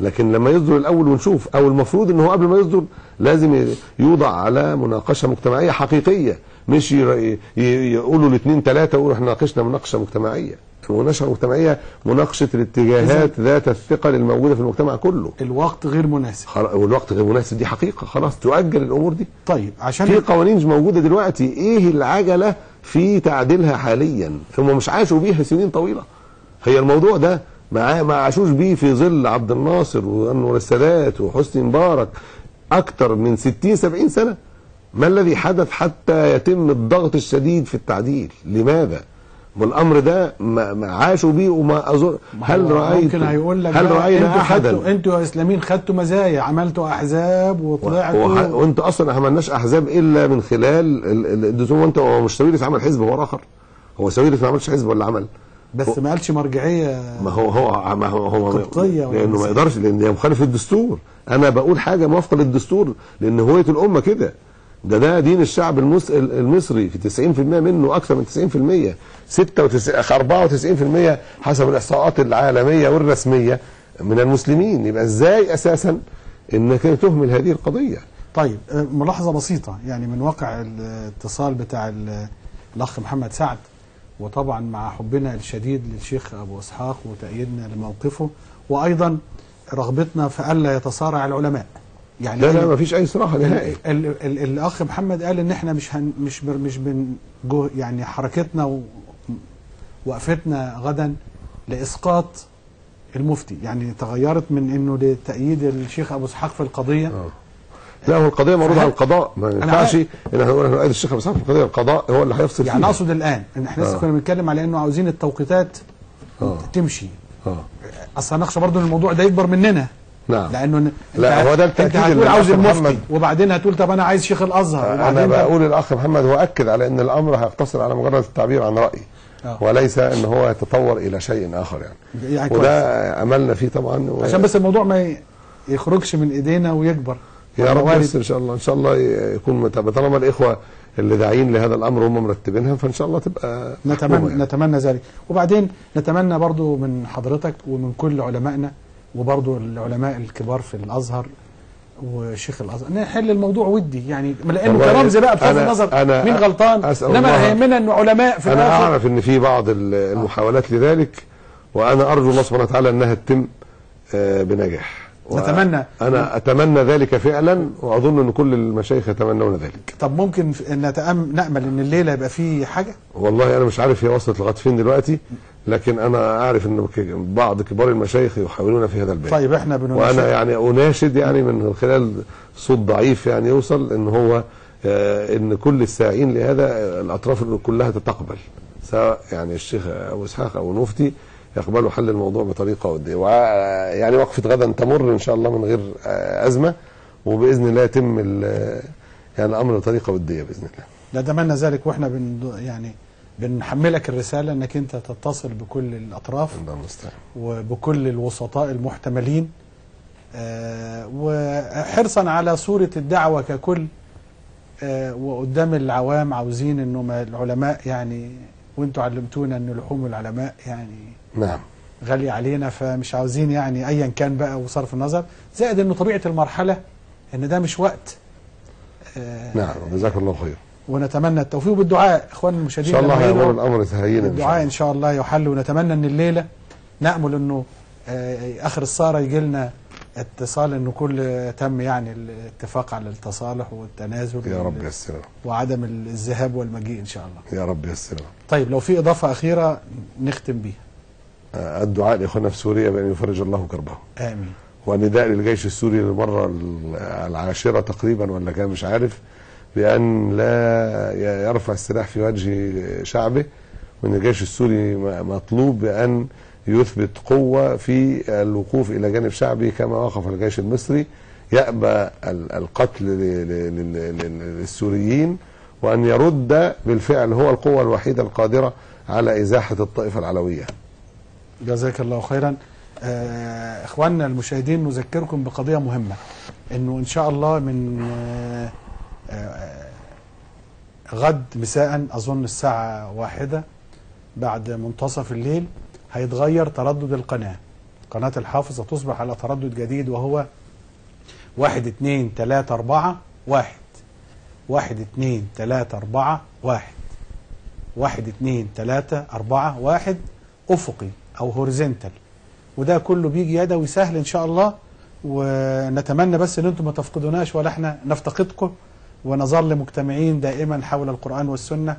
لكن لما يصدر الأول ونشوف أو المفروض إن هو قبل ما يصدر لازم يوضع على مناقشة مجتمعية حقيقية. مش يقولوا الاثنين ثلاثة يقولوا إحنا ناقشنا مناقشة مجتمعية. المناقشه المجتمعيه مناقشة الاتجاهات ذات الثقل الموجودة في المجتمع كله. الوقت غير مناسب. والوقت غير مناسب دي حقيقة خلاص تؤجل الأمور دي. طيب عشان في قوانين موجودة دلوقتي إيه العجلة في تعديلها حاليا؟ هم مش عاشوا بيها سنين طويلة. هي الموضوع ده ما ما عاشوش بيه في ظل عبد الناصر وأنور السادات وحسني مبارك أكتر من 60 70 سنة. ما الذي حدث حتى يتم الضغط الشديد في التعديل؟ لماذا؟ والامر ده ما ما عاشوا بيه وما اظن هل رايت ممكن هيقول لك هل رأينا أنتوا أحدا؟ أنتوا يا إسلاميين خدتوا مزايا عملتوا أحزاب وطلعتوا وح- وأنت أصلا ما عملناش أحزاب إلا من خلال ال- ال- الدستور. وأنت هو مش ساويرس عمل حزب هو آخر. هو ساويرس ما عملش حزب ولا عمل؟ بس ما قالش مرجعية ما هو هو ما هو هو قبطية ولا لأنه ما. يقدرش لأن هي مخالف للدستور. أنا بقول حاجة موافقة للدستور لأن هوية الأمة كده. ده ده دين الشعب. المصري في 90% منه أكثر من 90% 96 94% حسب الإحصاءات العالمية والرسمية من المسلمين. يبقى إزاي أساسا إنك تهمل هذه القضية؟ طيب آه، ملاحظة بسيطة. يعني من واقع الاتصال بتاع ال- الأخ محمد سعد وطبعا مع حبنا الشديد للشيخ أبو إسحاق وتأييدنا لموقفه وأيضا رغبتنا في ألا يتصارع العلماء. يعني لا لا ما فيش أي صراحة نهائي. ال ال ال الأخ محمد قال إن إحنا مش هن مش بر مش بن يعني حركتنا و- وقفتنا غدا لإسقاط المفتي. يعني تغيرت من إنه لتأييد الشيخ أبو إسحاق في القضية. لا هو القضية معروضة على القضاء. ما ينفعش. إن إحنا نقول إحنا الشيخ أبو إسحاق في القضية القضاء هو اللي هيفصل يعني أقصد الآن إن إحنا لسه آه. كنا بنتكلم على إنه عاوزين التوقيتات آه. تمشي. آه. أصل نخشى برضه إن الموضوع ده يكبر مننا. نعم لأنه لا، هو ده أنت التأكيد هتقول عاوز المفتي محمد- وبعدين هتقول طب أنا عايز شيخ الأزهر أنا بقول الأخ محمد هو أكد على إن الأمر هيقتصر على مجرد التعبير عن رأي آه. وليس إن هو يتطور إلى شيء آخر يعني يعني. وده أملنا فيه طبعا و... عشان بس الموضوع ما يخرجش من إيدينا ويكبر يا رب. بس إن شاء الله إن شاء الله يكون متابع طالما الإخوة اللي داعين لهذا الأمر هم مرتبينها فإن شاء الله تبقى نتمنى يعني. نتمنى ذلك وبعدين نتمنى برضو من حضرتك ومن كل علمائنا وبرضو العلماء الكبار في الأزهر وشيخ الأزهر. نحل الموضوع ودي يعني لأنه كرمز بقى أنا- النظر أنا مين غلطان؟ إنما يهمنا إنه علماء في أنا أعرف إن في بعض ال- المحاولات لذلك وأنا أرجو الله سبحانه وتعالى إنها تتم آه، بنجاح. نتمنى. أنا أتمنى ذلك فعلا وأظن إن كل المشايخ يتمنون ذلك. طب ممكن نتأم نأمل إن الليلة يبقى في حاجة؟ والله أنا مش عارف هي وصلت لغاية فين دلوقتي لكن أنا أعرف إن بعض كبار المشايخ يحاولون في هذا الباب طيب إحنا بنناشد. وأنا يعني أناشد يعني من خلال صوت ضعيف يعني يوصل إن هو آه، إن كل الساعين لهذا آه، الأطراف كلها تتقبل سواء يعني الشيخ أبو إسحاق أو المفتي يقبلوا حل الموضوع بطريقة ودية. وع- يعني وقفة غدا تمر إن شاء الله من غير آه، أزمة وبإذن الله يتم يعني الأمر بطريقة ودية بإذن الله. نتمنى ذلك وإحنا بن يعني بنحملك الرسالة إنك أنت تتصل بكل الأطراف الله المستعان. وبكل الوسطاء المحتملين. آه، وحرصا على صورة الدعوة ككل. آه، وقدام العوام عاوزين إنه ما العلماء يعني وانتوا علمتونا إن لحوم العلماء يعني نعم. غالية علينا فمش عاوزين يعني ايا كان بقى وصرف النظر زائد إنه طبيعة المرحلة إن ده مش وقت. آه، نعم جزاك الله خير. ونتمنى التوفيق بالدعاء اخواننا إن المشاهدين شاء الله هيمر الامر تهينا إن شاء الدعاء إن شاء الله يحل ونتمنى إن الليلة نأمل إنه آه، آخر السهرة يجي لنا اتصال إنه كل تم يعني الاتفاق على التصالح والتنازل يا رب يسر وعدم الذهاب والمجيء إن شاء الله. يا رب يسر طيب لو في إضافة أخيرة نختم بيها. الدعاء لاخواننا في سوريا بأن يفرج الله كربهم آمين. ونداء للجيش السوري للمرة العاشرة تقريبا ولا كان مش عارف بأن لا يرفع السلاح في وجه شعبه وإن الجيش السوري مطلوب بأن يثبت قوة في الوقوف إلى جانب شعبه كما وقف الجيش المصري يأبى ال- القتل للسوريين وأن يرد بالفعل هو القوة الوحيدة القادرة على إزاحة الطائفة العلوية. جزاك الله خيرا. آه، إخواننا المشاهدين نذكركم بقضية مهمة إنه إن شاء الله من آه، آه، غد مساء أظن الساعة واحدة بعد منتصف الليل هيتغير تردد القناة. قناة الحافظ هتصبح على تردد جديد وهو واحد اتنين تلاتة أربعة واحد. واحد اتنين تلاتة أربعة واحد. واحد اتنين تلاتة أربعة واحد أفقي أو هوريزنتال. وده كله بيجي يدوي سهل إن شاء الله. ونتمنى بس إن أنتم ما تفقدوناش ولا إحنا نفتقدكم. ونظل مجتمعين دائما حول القرآن والسنة.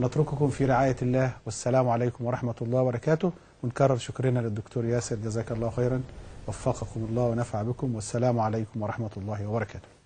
نترككم في رعاية الله. والسلام عليكم ورحمة الله وبركاته. ونكرر شكرنا للدكتور ياسر جزاك الله خيرا. وفقكم الله ونفع بكم. والسلام عليكم ورحمة الله وبركاته.